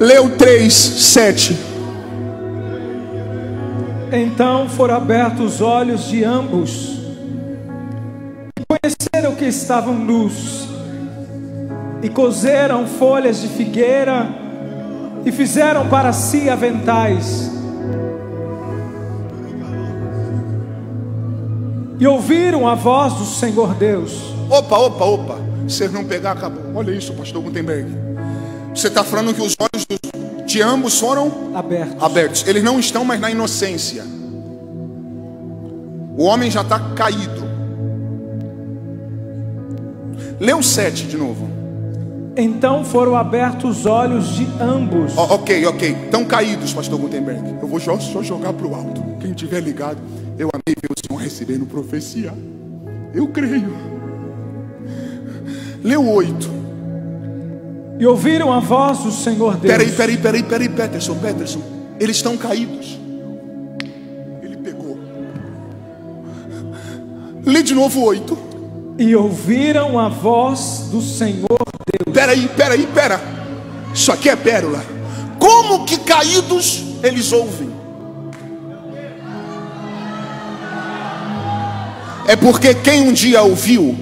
leu 3, 7. Então foram abertos os olhos de ambos, e conheceram que estavam nus, e coseram folhas de figueira, e fizeram para si aventais. E ouviram a voz do Senhor Deus. Opa, opa, opa. Se não pegar, acabou. Olha isso, pastor Gutenberg. Você está falando que os olhos de ambos foram Abertos. abertos. Eles não estão mais na inocência. O homem já está caído. Lê o 7 de novo. Então foram abertos os olhos de ambos. Ó, ok, ok. Estão caídos, pastor Gutenberg. Eu vou só jogar para o alto. Quem tiver ligado, eu amei ver o Senhor recebendo profecia. Eu creio. O 8. E ouviram a voz do Senhor Deus. Peraí, peraí, peraí, peraí, Peterson, Peterson. Eles estão caídos. Ele pegou. Lê de novo o 8. E ouviram a voz do Senhor Deus. Peraí, peraí, pera. Isso aqui é pérola. Como que caídos eles ouvem? É porque quem um dia ouviu,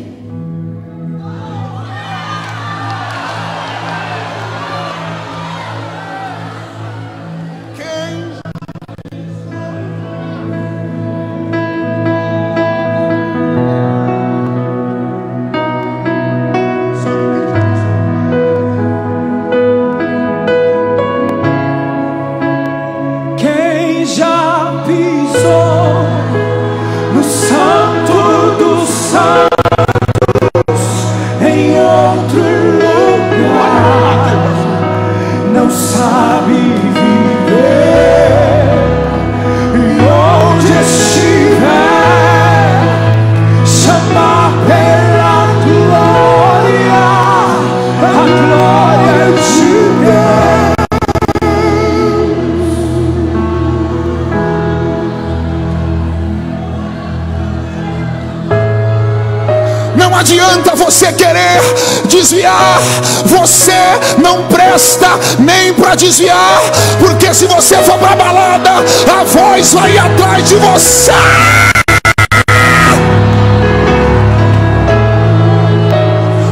nem para desviar, porque se você for para balada, a voz vai atrás de você.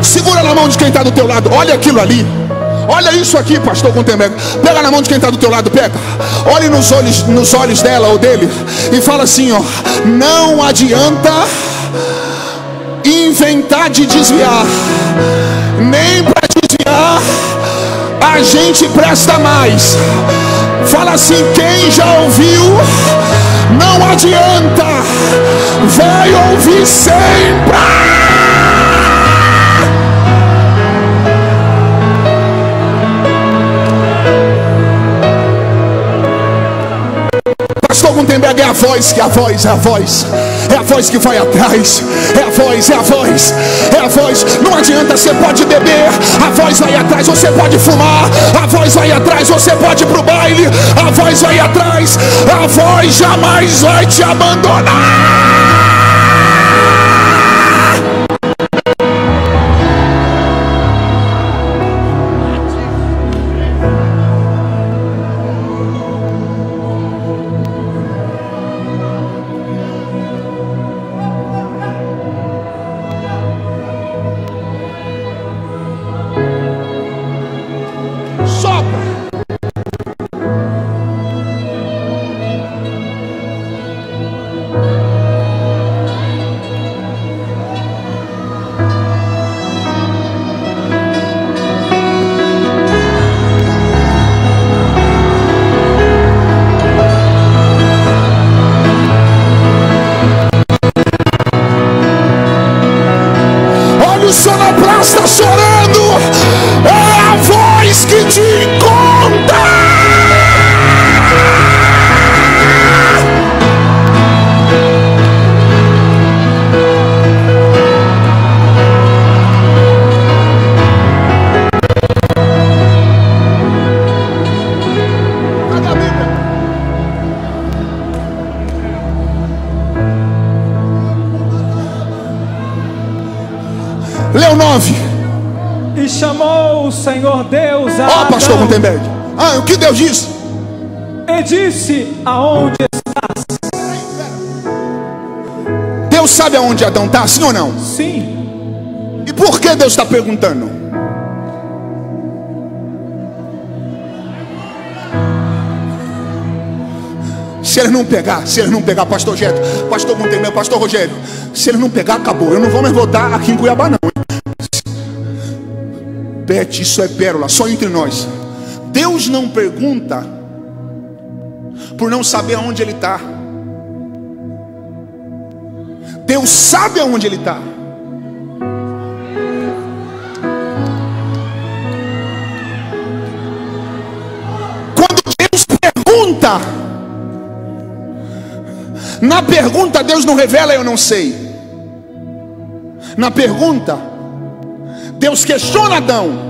Segura na mão de quem está do teu lado, olha aquilo ali, Olha isso aqui, pastor Gutenberg. Pega na mão de quem está do teu lado, pega. Olhe nos olhos, nos olhos dela ou dele e fala assim, ó: Não adianta inventar de desviar, nem para desviar a gente presta mais. Fala assim: quem já ouviu, não adianta, vai ouvir sempre. Gutenberg é a voz, que é a voz, é a voz, é a voz que vai atrás, é a voz, é a voz, é a voz. Não adianta, você pode beber, a voz vai atrás, você pode fumar, a voz vai atrás, você pode ir pro baile, a voz vai atrás, a voz jamais vai te abandonar. Aonde estás? Deus sabe aonde Adão está, sim ou não? Sim. E por que Deus está perguntando? Se ele não pegar, se ele não pegar, pastor Jeto, pastor Gutenberg, pastor Rogério, se ele não pegar, acabou. Eu não vou mais voltar aqui em Cuiabá, não. Pet, isso é pérola, só entre nós. Deus não pergunta por não saber aonde Ele está. Deus sabe aonde Ele está. Quando Deus pergunta, na pergunta Deus não revela, eu não sei. Na pergunta, Deus questiona Adão.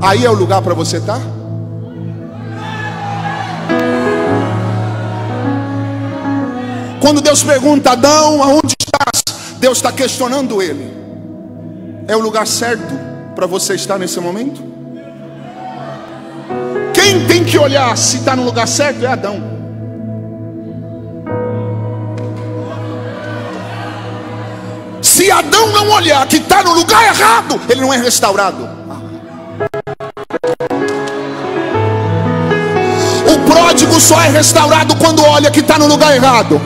Aí é o lugar para você estar? Tá? Quando Deus pergunta, Adão, aonde estás? Deus está questionando ele. É o lugar certo para você estar nesse momento? Quem tem que olhar se está no lugar certo é Adão. Se Adão não olhar que está no lugar errado, ele não é restaurado. Só é restaurado quando olha que está no lugar errado.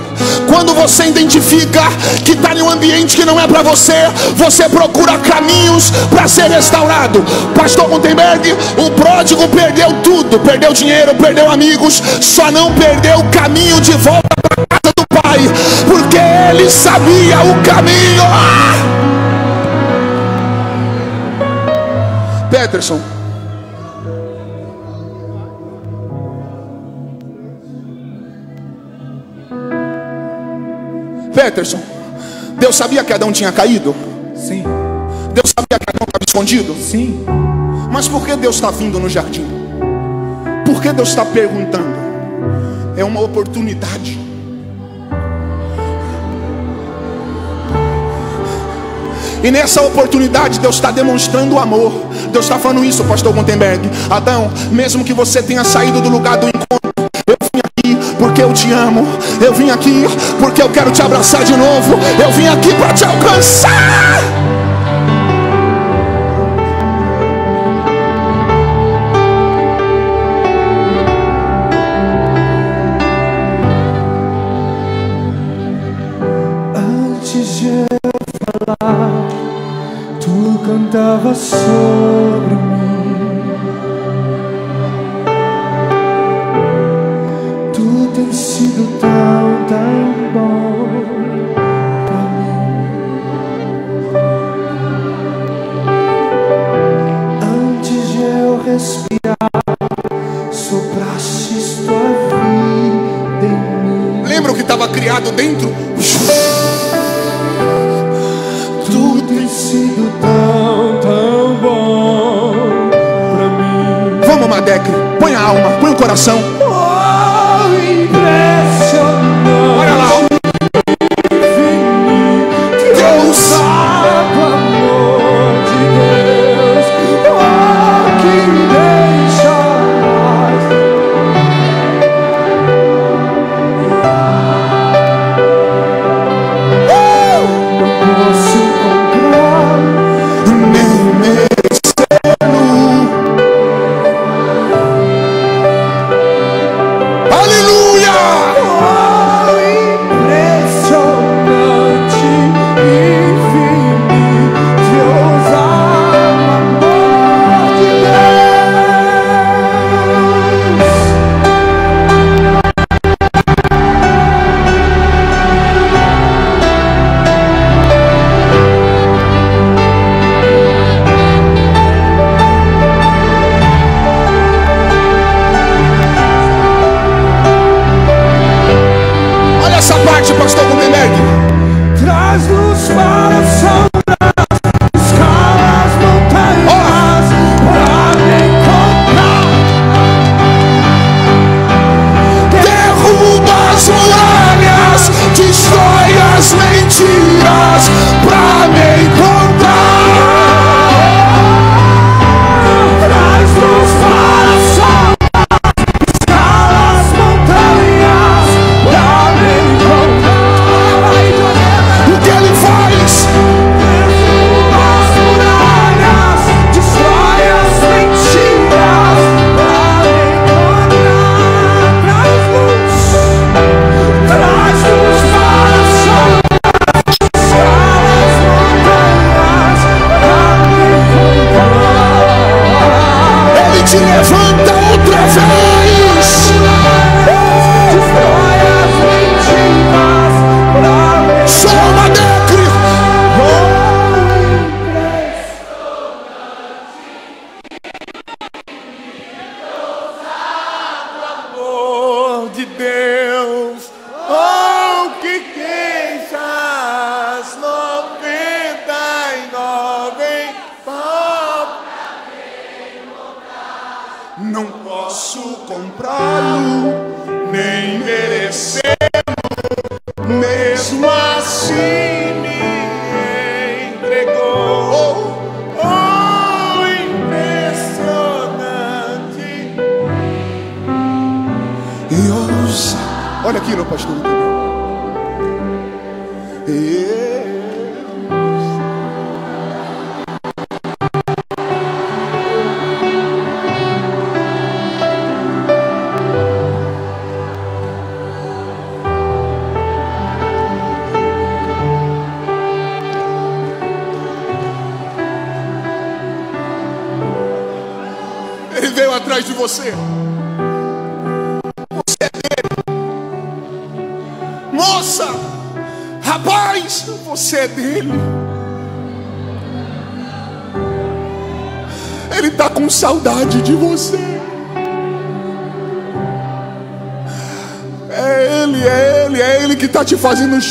Quando você identifica que está em um ambiente que não é para você, você procura caminhos para ser restaurado. Pastor Gutenberg, o pródigo perdeu tudo: perdeu dinheiro, perdeu amigos, só não perdeu o caminho de volta para casa do Pai, porque ele sabia o caminho. Peterson. Peterson, Deus sabia que Adão tinha caído? Sim. Deus sabia que Adão estava escondido? Sim. Mas por que Deus está vindo no jardim? Por que Deus está perguntando? É uma oportunidade E nessa oportunidade Deus está demonstrando amor. Deus está falando isso, pastor Gutenberg. Adão, mesmo que você tenha saído do lugar do encontro, porque eu te amo. Eu vim aqui porque eu quero te abraçar de novo. Eu vim aqui para te alcançar. Antes de eu falar, tu cantava sobre mim.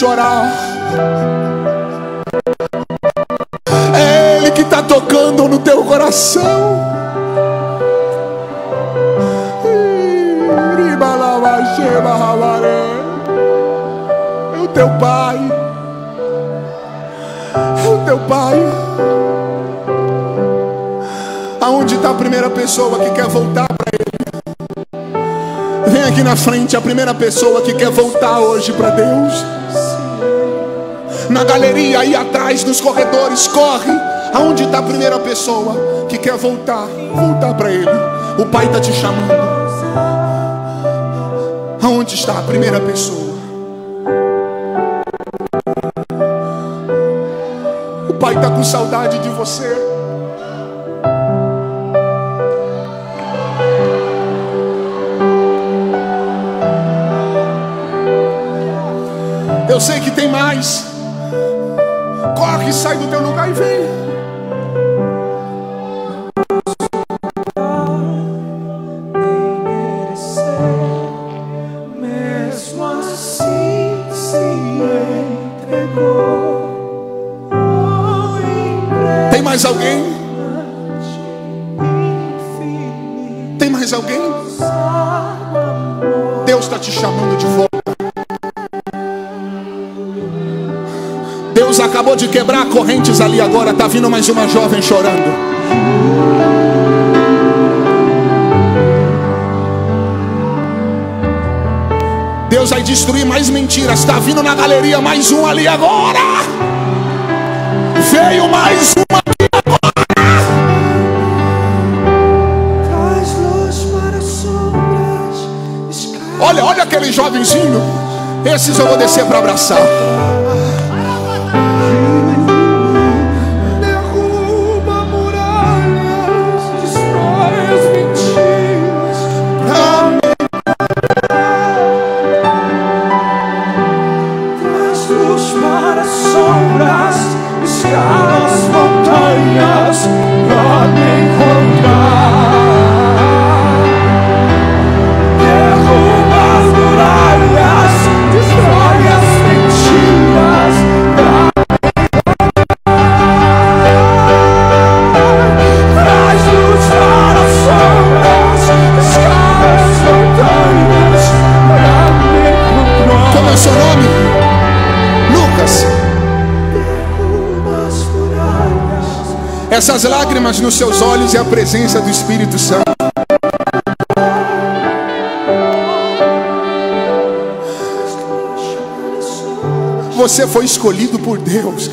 chorar. É Ele que está tocando no teu coração. É o teu Pai. É o teu Pai. Aonde está a primeira pessoa que quer voltar para Ele? Vem aqui na frente a primeira pessoa que quer voltar hoje para Deus na galeria aí atrás, nos corredores, corre. Aonde está a primeira pessoa que quer voltar? Voltar para Ele. O Pai está te chamando. Aonde está a primeira pessoa? O Pai está com saudade de você. Eu sei que tem mais. Corre, sai do teu lugar e vem. Acabou de quebrar correntes ali agora. Está vindo mais uma jovem chorando. Deus vai destruir mais mentiras. Está vindo na galeria mais um ali agora. Veio mais um escapa Olha, olha aquele jovenzinho. Esses eu vou descer para abraçar. Lágrimas nos seus olhos é a presença do Espírito Santo. Você foi escolhido por Deus.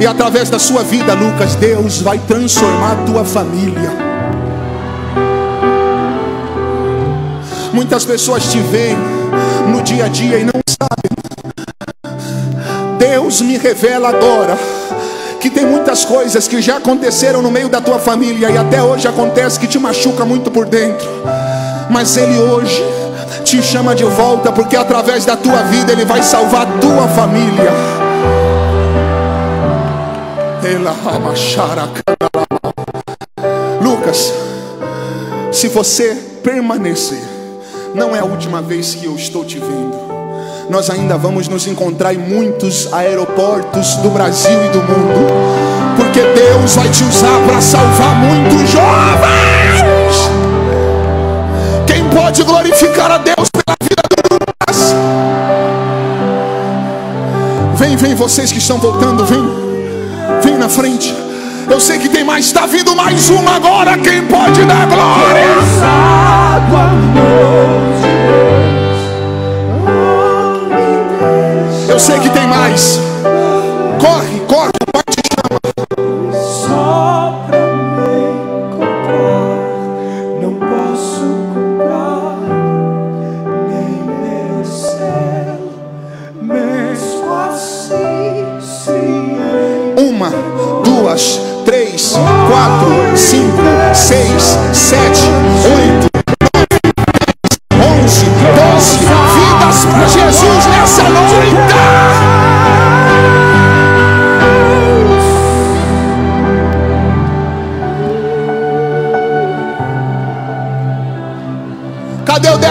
E através da sua vida, Lucas, Deus vai transformar a tua família. Muitas pessoas te veem no dia a dia e não sabem. Deus me revela agora que tem muitas coisas que já aconteceram no meio da tua família e até hoje acontece que te machuca muito por dentro. Mas ele hoje te chama de volta porque através da tua vida ele vai salvar a tua família. Lucas, se você permanecer, não é a última vez que eu estou te vendo. Nós ainda vamos nos encontrar em muitos aeroportos do Brasil e do mundo, porque Deus vai te usar para salvar muitos jovens. Quem pode glorificar a Deus pela vida do Lucas? Vem, vem, vocês que estão voltando, vem, vem na frente. Eu sei que tem mais, está vindo mais uma agora. Quem pode dar glória? Pesado amor de Deus. Eu sei que tem mais. Corre, corre, o Pai te chama. Só pra me encontrar, não posso comprar nem merecer, mesmo assim se Uma, duas, três, quatro, cinco, seis, sete,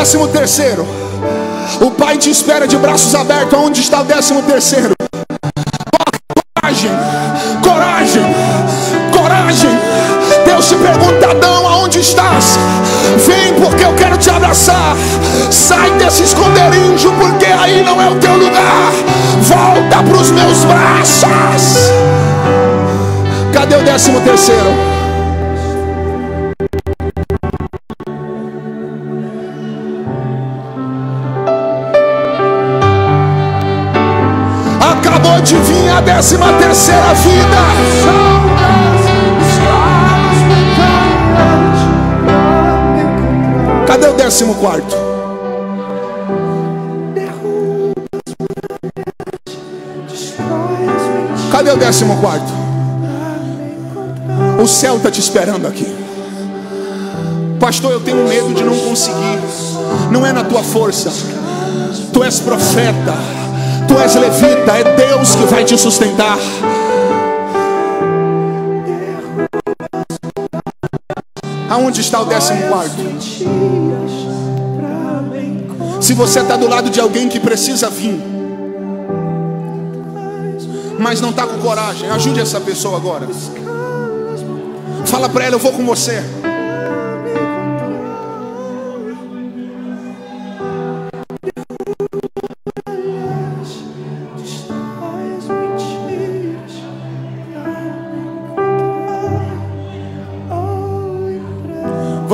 décimo terceiro? O Pai te espera de braços abertos. Onde está o décimo terceiro? Coragem, coragem, coragem. Deus te pergunta, Adão, aonde estás? Vem porque eu quero te abraçar. Sai desse esconderijo porque aí não é o teu lugar. Volta para os meus braços. Cadê o décimo terceiro? Décima terceira vida. Cadê o décimo quarto? Cadê o décimo quarto? O céu está te esperando aqui. Pastor, eu tenho medo de não conseguir. Não é na tua força. Tu és profeta, tu és levita, é Deus que vai te sustentar. Aonde está o décimo quarto? Se você está do lado de alguém que precisa vir, mas não está com coragem, ajude essa pessoa agora. Fala para ela, eu vou com você.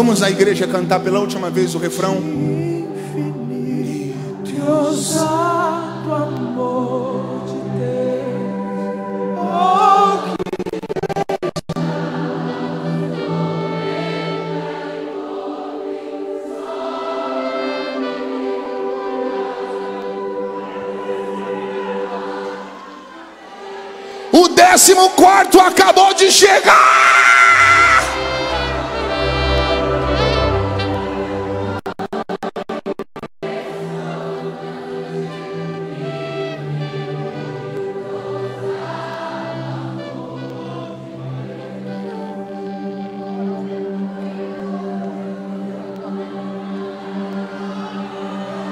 Vamos à igreja cantar pela última vez o refrão. O décimo quarto acabou de chegar.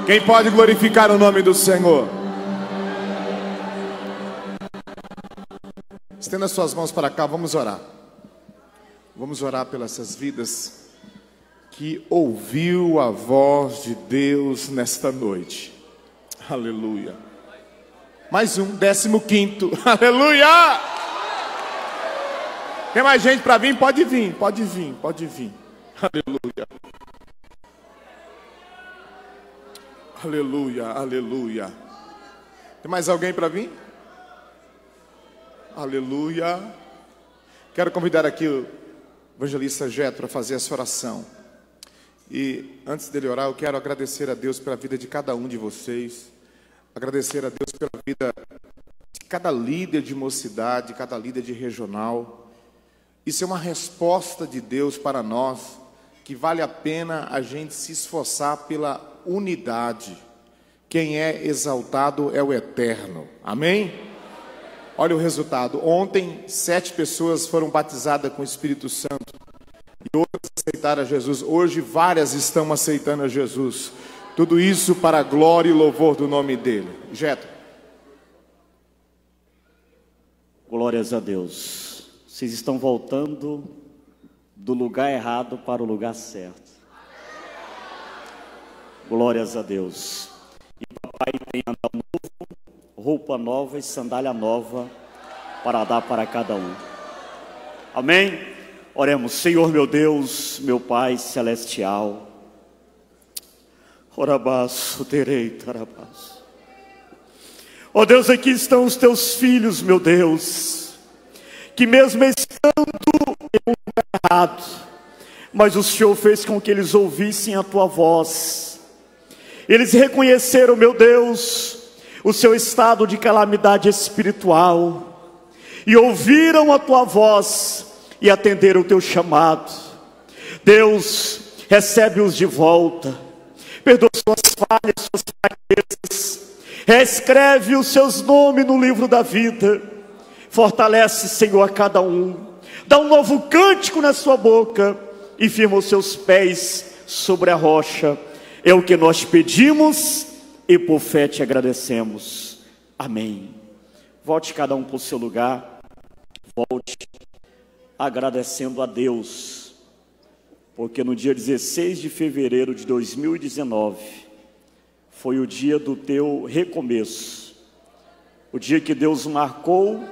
Quem pode glorificar o nome do Senhor? Estenda suas mãos para cá, vamos orar. Vamos orar pelas essas vidas que ouviu a voz de Deus nesta noite. Aleluia. Mais um, décimo quinto. Aleluia! Tem mais gente para vir? Pode vir, pode vir, pode vir. Aleluia. Aleluia, aleluia. Tem mais alguém para vir? Aleluia. Quero convidar aqui o evangelista Jeto para fazer essa oração. E antes dele orar, eu quero agradecer a Deus pela vida de cada um de vocês. Agradecer a Deus pela vida de cada líder de mocidade, cada líder de regional. Isso é uma resposta de Deus para nós, que vale a pena a gente se esforçar pela unidade. Quem é exaltado é o eterno. Amém? Olha o resultado. Ontem, sete pessoas foram batizadas com o Espírito Santo. E outras aceitaram a Jesus. Hoje, várias estão aceitando a Jesus. Tudo isso para a glória e louvor do nome dele. Jeto. Glórias a Deus. Vocês estão voltando do lugar errado para o lugar certo. Glórias a Deus. E papai tem andado novo, roupa nova e sandália nova para dar para cada um. Amém? Oremos, Senhor meu Deus, meu Pai celestial. Orabaço, terei, tarabaço. Ó Deus, aqui estão os teus filhos, meu Deus, que mesmo estando em um lugar errado, mas o Senhor fez com que eles ouvissem a tua voz. Eles reconheceram, meu Deus, o seu estado de calamidade espiritual e ouviram a tua voz e atenderam o teu chamado. Deus, recebe-os de volta, perdoa suas falhas, suas fraquezas, reescreve os seus nomes no livro da vida, fortalece, Senhor, a cada um, dá um novo cântico na sua boca e firma os seus pés sobre a rocha. É o que nós pedimos e por fé te agradecemos. Amém. Volte cada um para o seu lugar. Volte agradecendo a Deus, porque no dia 16 de fevereiro de 2019 foi o dia do teu recomeço, o dia que Deus marcou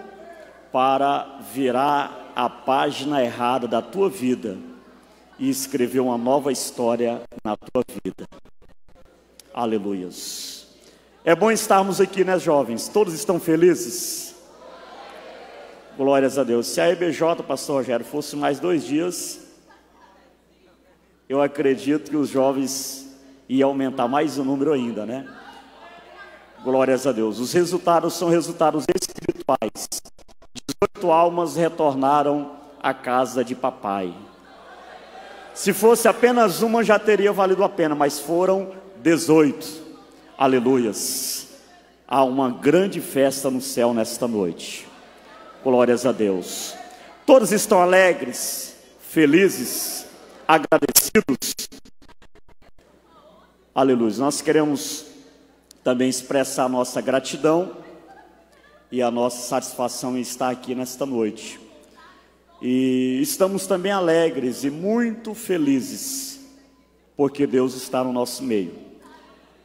para virar a página errada da tua vida e escrever uma nova história na tua vida. Aleluias. É bom estarmos aqui, né, jovens? Todos estão felizes? Glórias a Deus. Se a EBJ, pastor Rogério, fosse mais dois dias, eu acredito que os jovens iam aumentar mais o número ainda, né? Glórias a Deus. Os resultados são resultados espirituais. 18 almas retornaram à casa de papai. Se fosse apenas uma, já teria valido a pena, mas foram 18. Aleluias. Há uma grande festa no céu nesta noite. Glórias a Deus. Todos estão alegres, felizes, agradecidos. Aleluia. Nós queremos também expressar a nossa gratidão e a nossa satisfação em estar aqui nesta noite. E estamos também alegres e muito felizes, porque Deus está no nosso meio.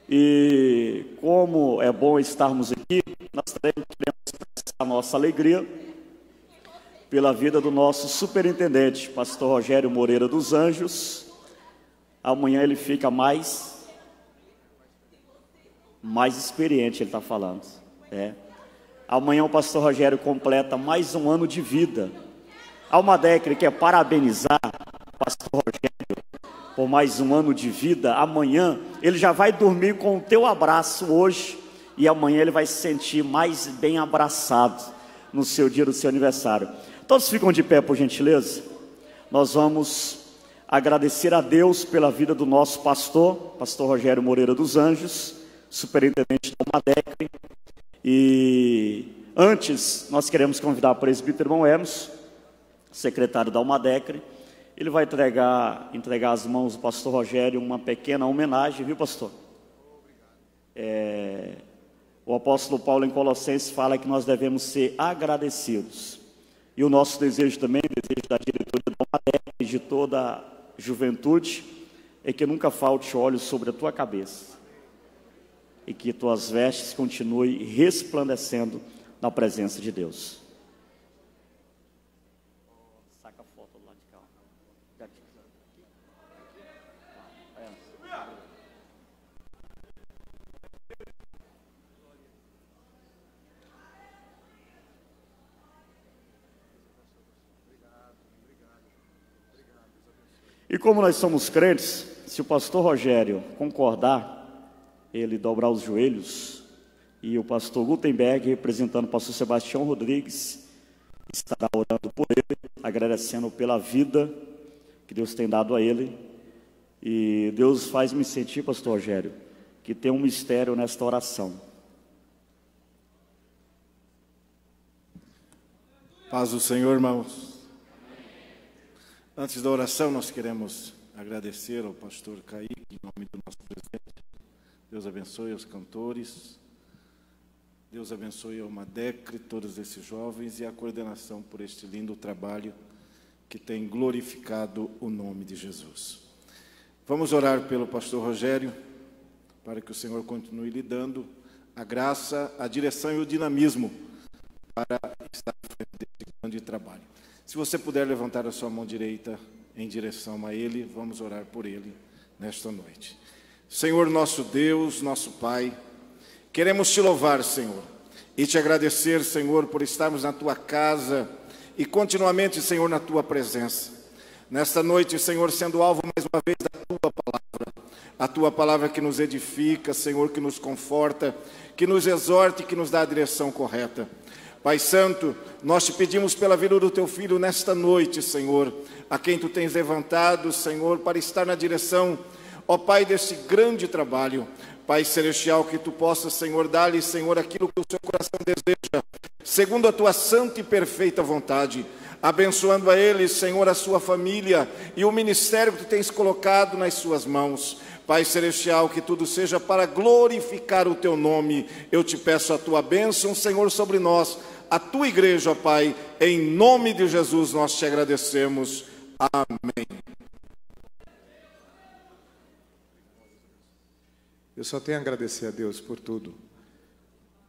E como é bom estarmos aqui, nós também queremos expressar a nossa alegria pela vida do nosso superintendente, pastor Rogério Moreira dos Anjos. Amanhã ele fica mais mais experiente, ele está falando. É. Amanhã o pastor Rogério completa mais um ano de vida. Almadecre quer parabenizar o pastor Rogério por mais um ano de vida. Amanhã ele já vai dormir com o teu abraço hoje e amanhã ele vai se sentir mais bem abraçado no seu dia do seu aniversário. Todos ficam de pé, por gentileza. Nós vamos agradecer a Deus pela vida do nosso pastor, pastor Rogério Moreira dos Anjos superintendente da Madec. E antes, nós queremos convidar o presbítero irmão Hermes, secretário da Almadecre. Ele vai entregar, entregar às mãos do pastor Rogério uma pequena homenagem, viu, pastor? É, o apóstolo Paulo em Colossenses fala que nós devemos ser agradecidos. E o nosso desejo também, desejo da diretoria da Almadecre, de toda a juventude, é que nunca falte óleo sobre a tua cabeça e que tuas vestes continuem resplandecendo na presença de Deus. Saca a foto lá de cá. E como nós somos crentes, se o pastor Rogério concordar, ele dobrar os joelhos e o pastor Gutenberg, representando o pastor Sebastião Rodrigues, estará orando por ele, agradecendo pela vida que Deus tem dado a ele. E Deus faz me sentir, pastor Rogério, que tem um mistério nesta oração. Paz do Senhor, irmãos. Antes da oração, nós queremos agradecer ao pastor Kaique, em nome do nosso presidente, Deus abençoe os cantores. Deus abençoe a Madecre, todos esses jovens e a coordenação por este lindo trabalho que tem glorificado o nome de Jesus. Vamos orar pelo pastor Rogério, para que o Senhor continue lhe dando a graça, a direção e o dinamismo para estar à frente desse grande trabalho. Se você puder levantar a sua mão direita em direção a ele, vamos orar por ele nesta noite. Senhor nosso Deus, nosso Pai, queremos te louvar, Senhor, e te agradecer, Senhor, por estarmos na tua casa e continuamente, Senhor, na tua presença. Nesta noite, Senhor, sendo alvo mais uma vez da tua palavra, a tua palavra que nos edifica, Senhor, que nos conforta, que nos exorta e que nos dá a direção correta. Pai Santo, nós te pedimos pela vida do teu filho nesta noite, Senhor, a quem tu tens levantado, Senhor, para estar na direção Ó Pai, desse grande trabalho, Pai Celestial, que Tu possas, Senhor, dar-lhe, Senhor, aquilo que o seu coração deseja, segundo a Tua santa e perfeita vontade, abençoando a ele, Senhor, a sua família e o ministério que Tu tens colocado nas suas mãos. Pai Celestial, que tudo seja para glorificar o Teu nome. Eu te peço a Tua bênção, Senhor, sobre nós, a Tua igreja, Pai. Em nome de Jesus nós te agradecemos. Amém. Eu só tenho a agradecer a Deus por tudo,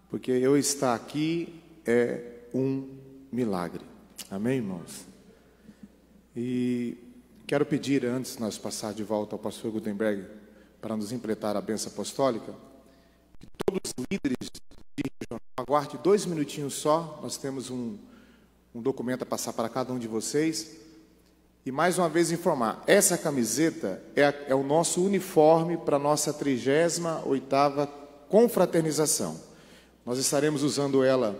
porque eu estar aqui é um milagre. Amém, irmãos? E quero pedir, antes de nós passar de volta ao pastor Gutenberg para nos empreitar a benção apostólica, que todos os líderes aguarde dois minutinhos só, nós temos um, um documento a passar para cada um de vocês. E mais uma vez informar, essa camiseta é, a, é o nosso uniforme para a nossa 38ª confraternização. Nós estaremos usando ela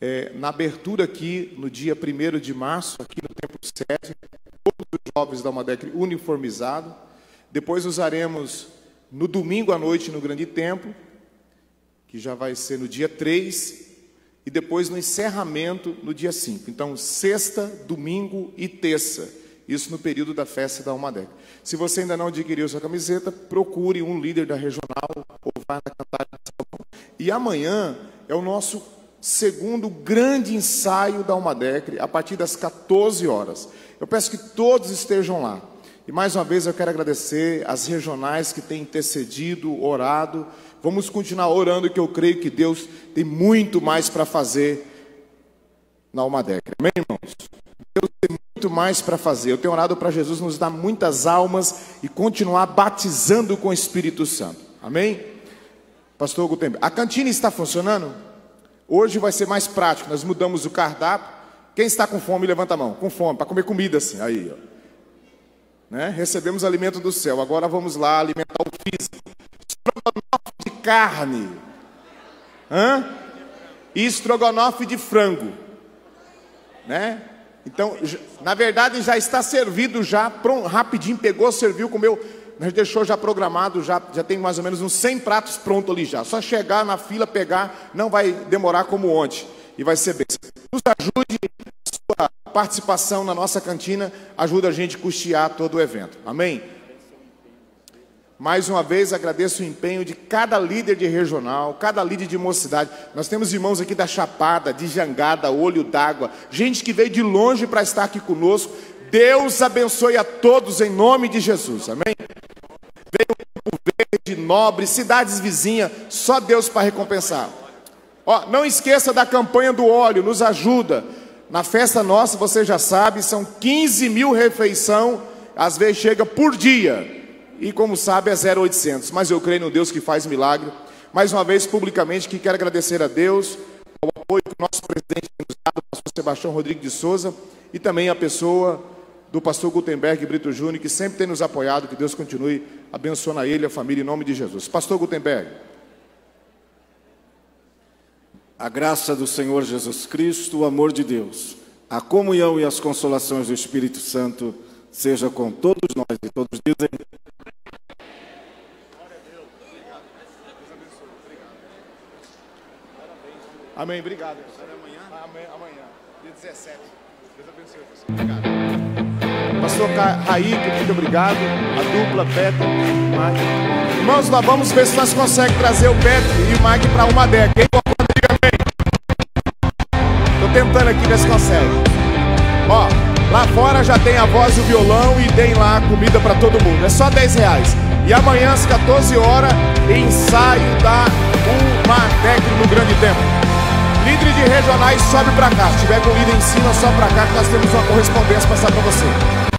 é, na abertura aqui, no dia 1 de março, aqui no Templo 7, todos os jovens da Madec uniformizado. Depois usaremos no domingo à noite no Grande Templo, que já vai ser no dia 3, e depois no encerramento no dia 5. Então, sexta, domingo e terça. Isso no período da festa da Almadec. Se você ainda não adquiriu sua camiseta, procure um líder da regional ou vá na cantagem de Salomão. E amanhã é o nosso segundo grande ensaio da Almadec, a partir das 14 horas. Eu peço que todos estejam lá. E mais uma vez eu quero agradecer as regionais que têm intercedido, orado. Vamos continuar orando, que eu creio que Deus tem muito mais para fazer na Almadec. Amém, irmãos? Deus tem muito mais para fazer. Eu tenho orado para Jesus nos dar muitas almas e continuar batizando com o Espírito Santo. Amém? Pastor Gutenberg, a cantina está funcionando? Hoje vai ser mais prático. Nós mudamos o cardápio. Quem está com fome, levanta a mão. Com fome, para comer comida assim. Aí, ó. Né? Recebemos alimento do céu. Agora vamos lá alimentar o físico. Estrogonofe de carne. Hã? E estrogonofe de frango. Né? Então, na verdade, já está servido já, pronto, rapidinho, pegou, serviu, comeu. Nós deixou já programado, já, já tem mais ou menos uns 100 pratos prontos ali já. Só chegar na fila, pegar, não vai demorar como ontem. E vai ser bem. Nos ajude, sua participação na nossa cantina ajuda a gente a custear todo o evento. Amém? Mais uma vez agradeço o empenho de cada líder de regional, cada líder de mocidade. Nós temos irmãos aqui da Chapada, de Jangada, Olho d'Água, gente que veio de longe para estar aqui conosco. Deus abençoe a todos em nome de Jesus. Amém? Veio Campo Verde, Nobre, cidades vizinhas, só Deus para recompensar. Ó, não esqueça da campanha do óleo, nos ajuda. Na festa nossa, você já sabe, são 15 mil refeição, às vezes chega por dia e como sabe é 0800. Mas eu creio no Deus que faz milagre. Mais uma vez, publicamente, que quero agradecer a Deus ao apoio que o nosso presidente tem nos dado, o pastor Sebastião Rodrigues de Souza, e também a pessoa do pastor Gutenberg Brito Júnior, que sempre tem nos apoiado, que Deus continue abençoando a ele e a família em nome de Jesus. Pastor Gutenberg. A graça do Senhor Jesus Cristo, o amor de Deus, a comunhão e as consolações do Espírito Santo seja com todos nós e todos dizem Amém. Obrigado. Amanhã? Amanhã. Dia 17. Deus abençoe você. Obrigado. Pastor Raíque, muito obrigado. A dupla, Petro e Mike. Irmãos, nós vamos ver se nós conseguimos trazer o Petro e o Mike para uma década. Tentando aqui ver se consegue. Ó, lá fora já tem a voz e o violão e tem lá comida para todo mundo. É só 10 reais. E amanhã às 14 horas, ensaio da UMADEC no Grande Tempo. Líder de regionais, sobe para cá. Se tiver com líder em cima, sobe para cá que nós temos uma correspondência passar para você.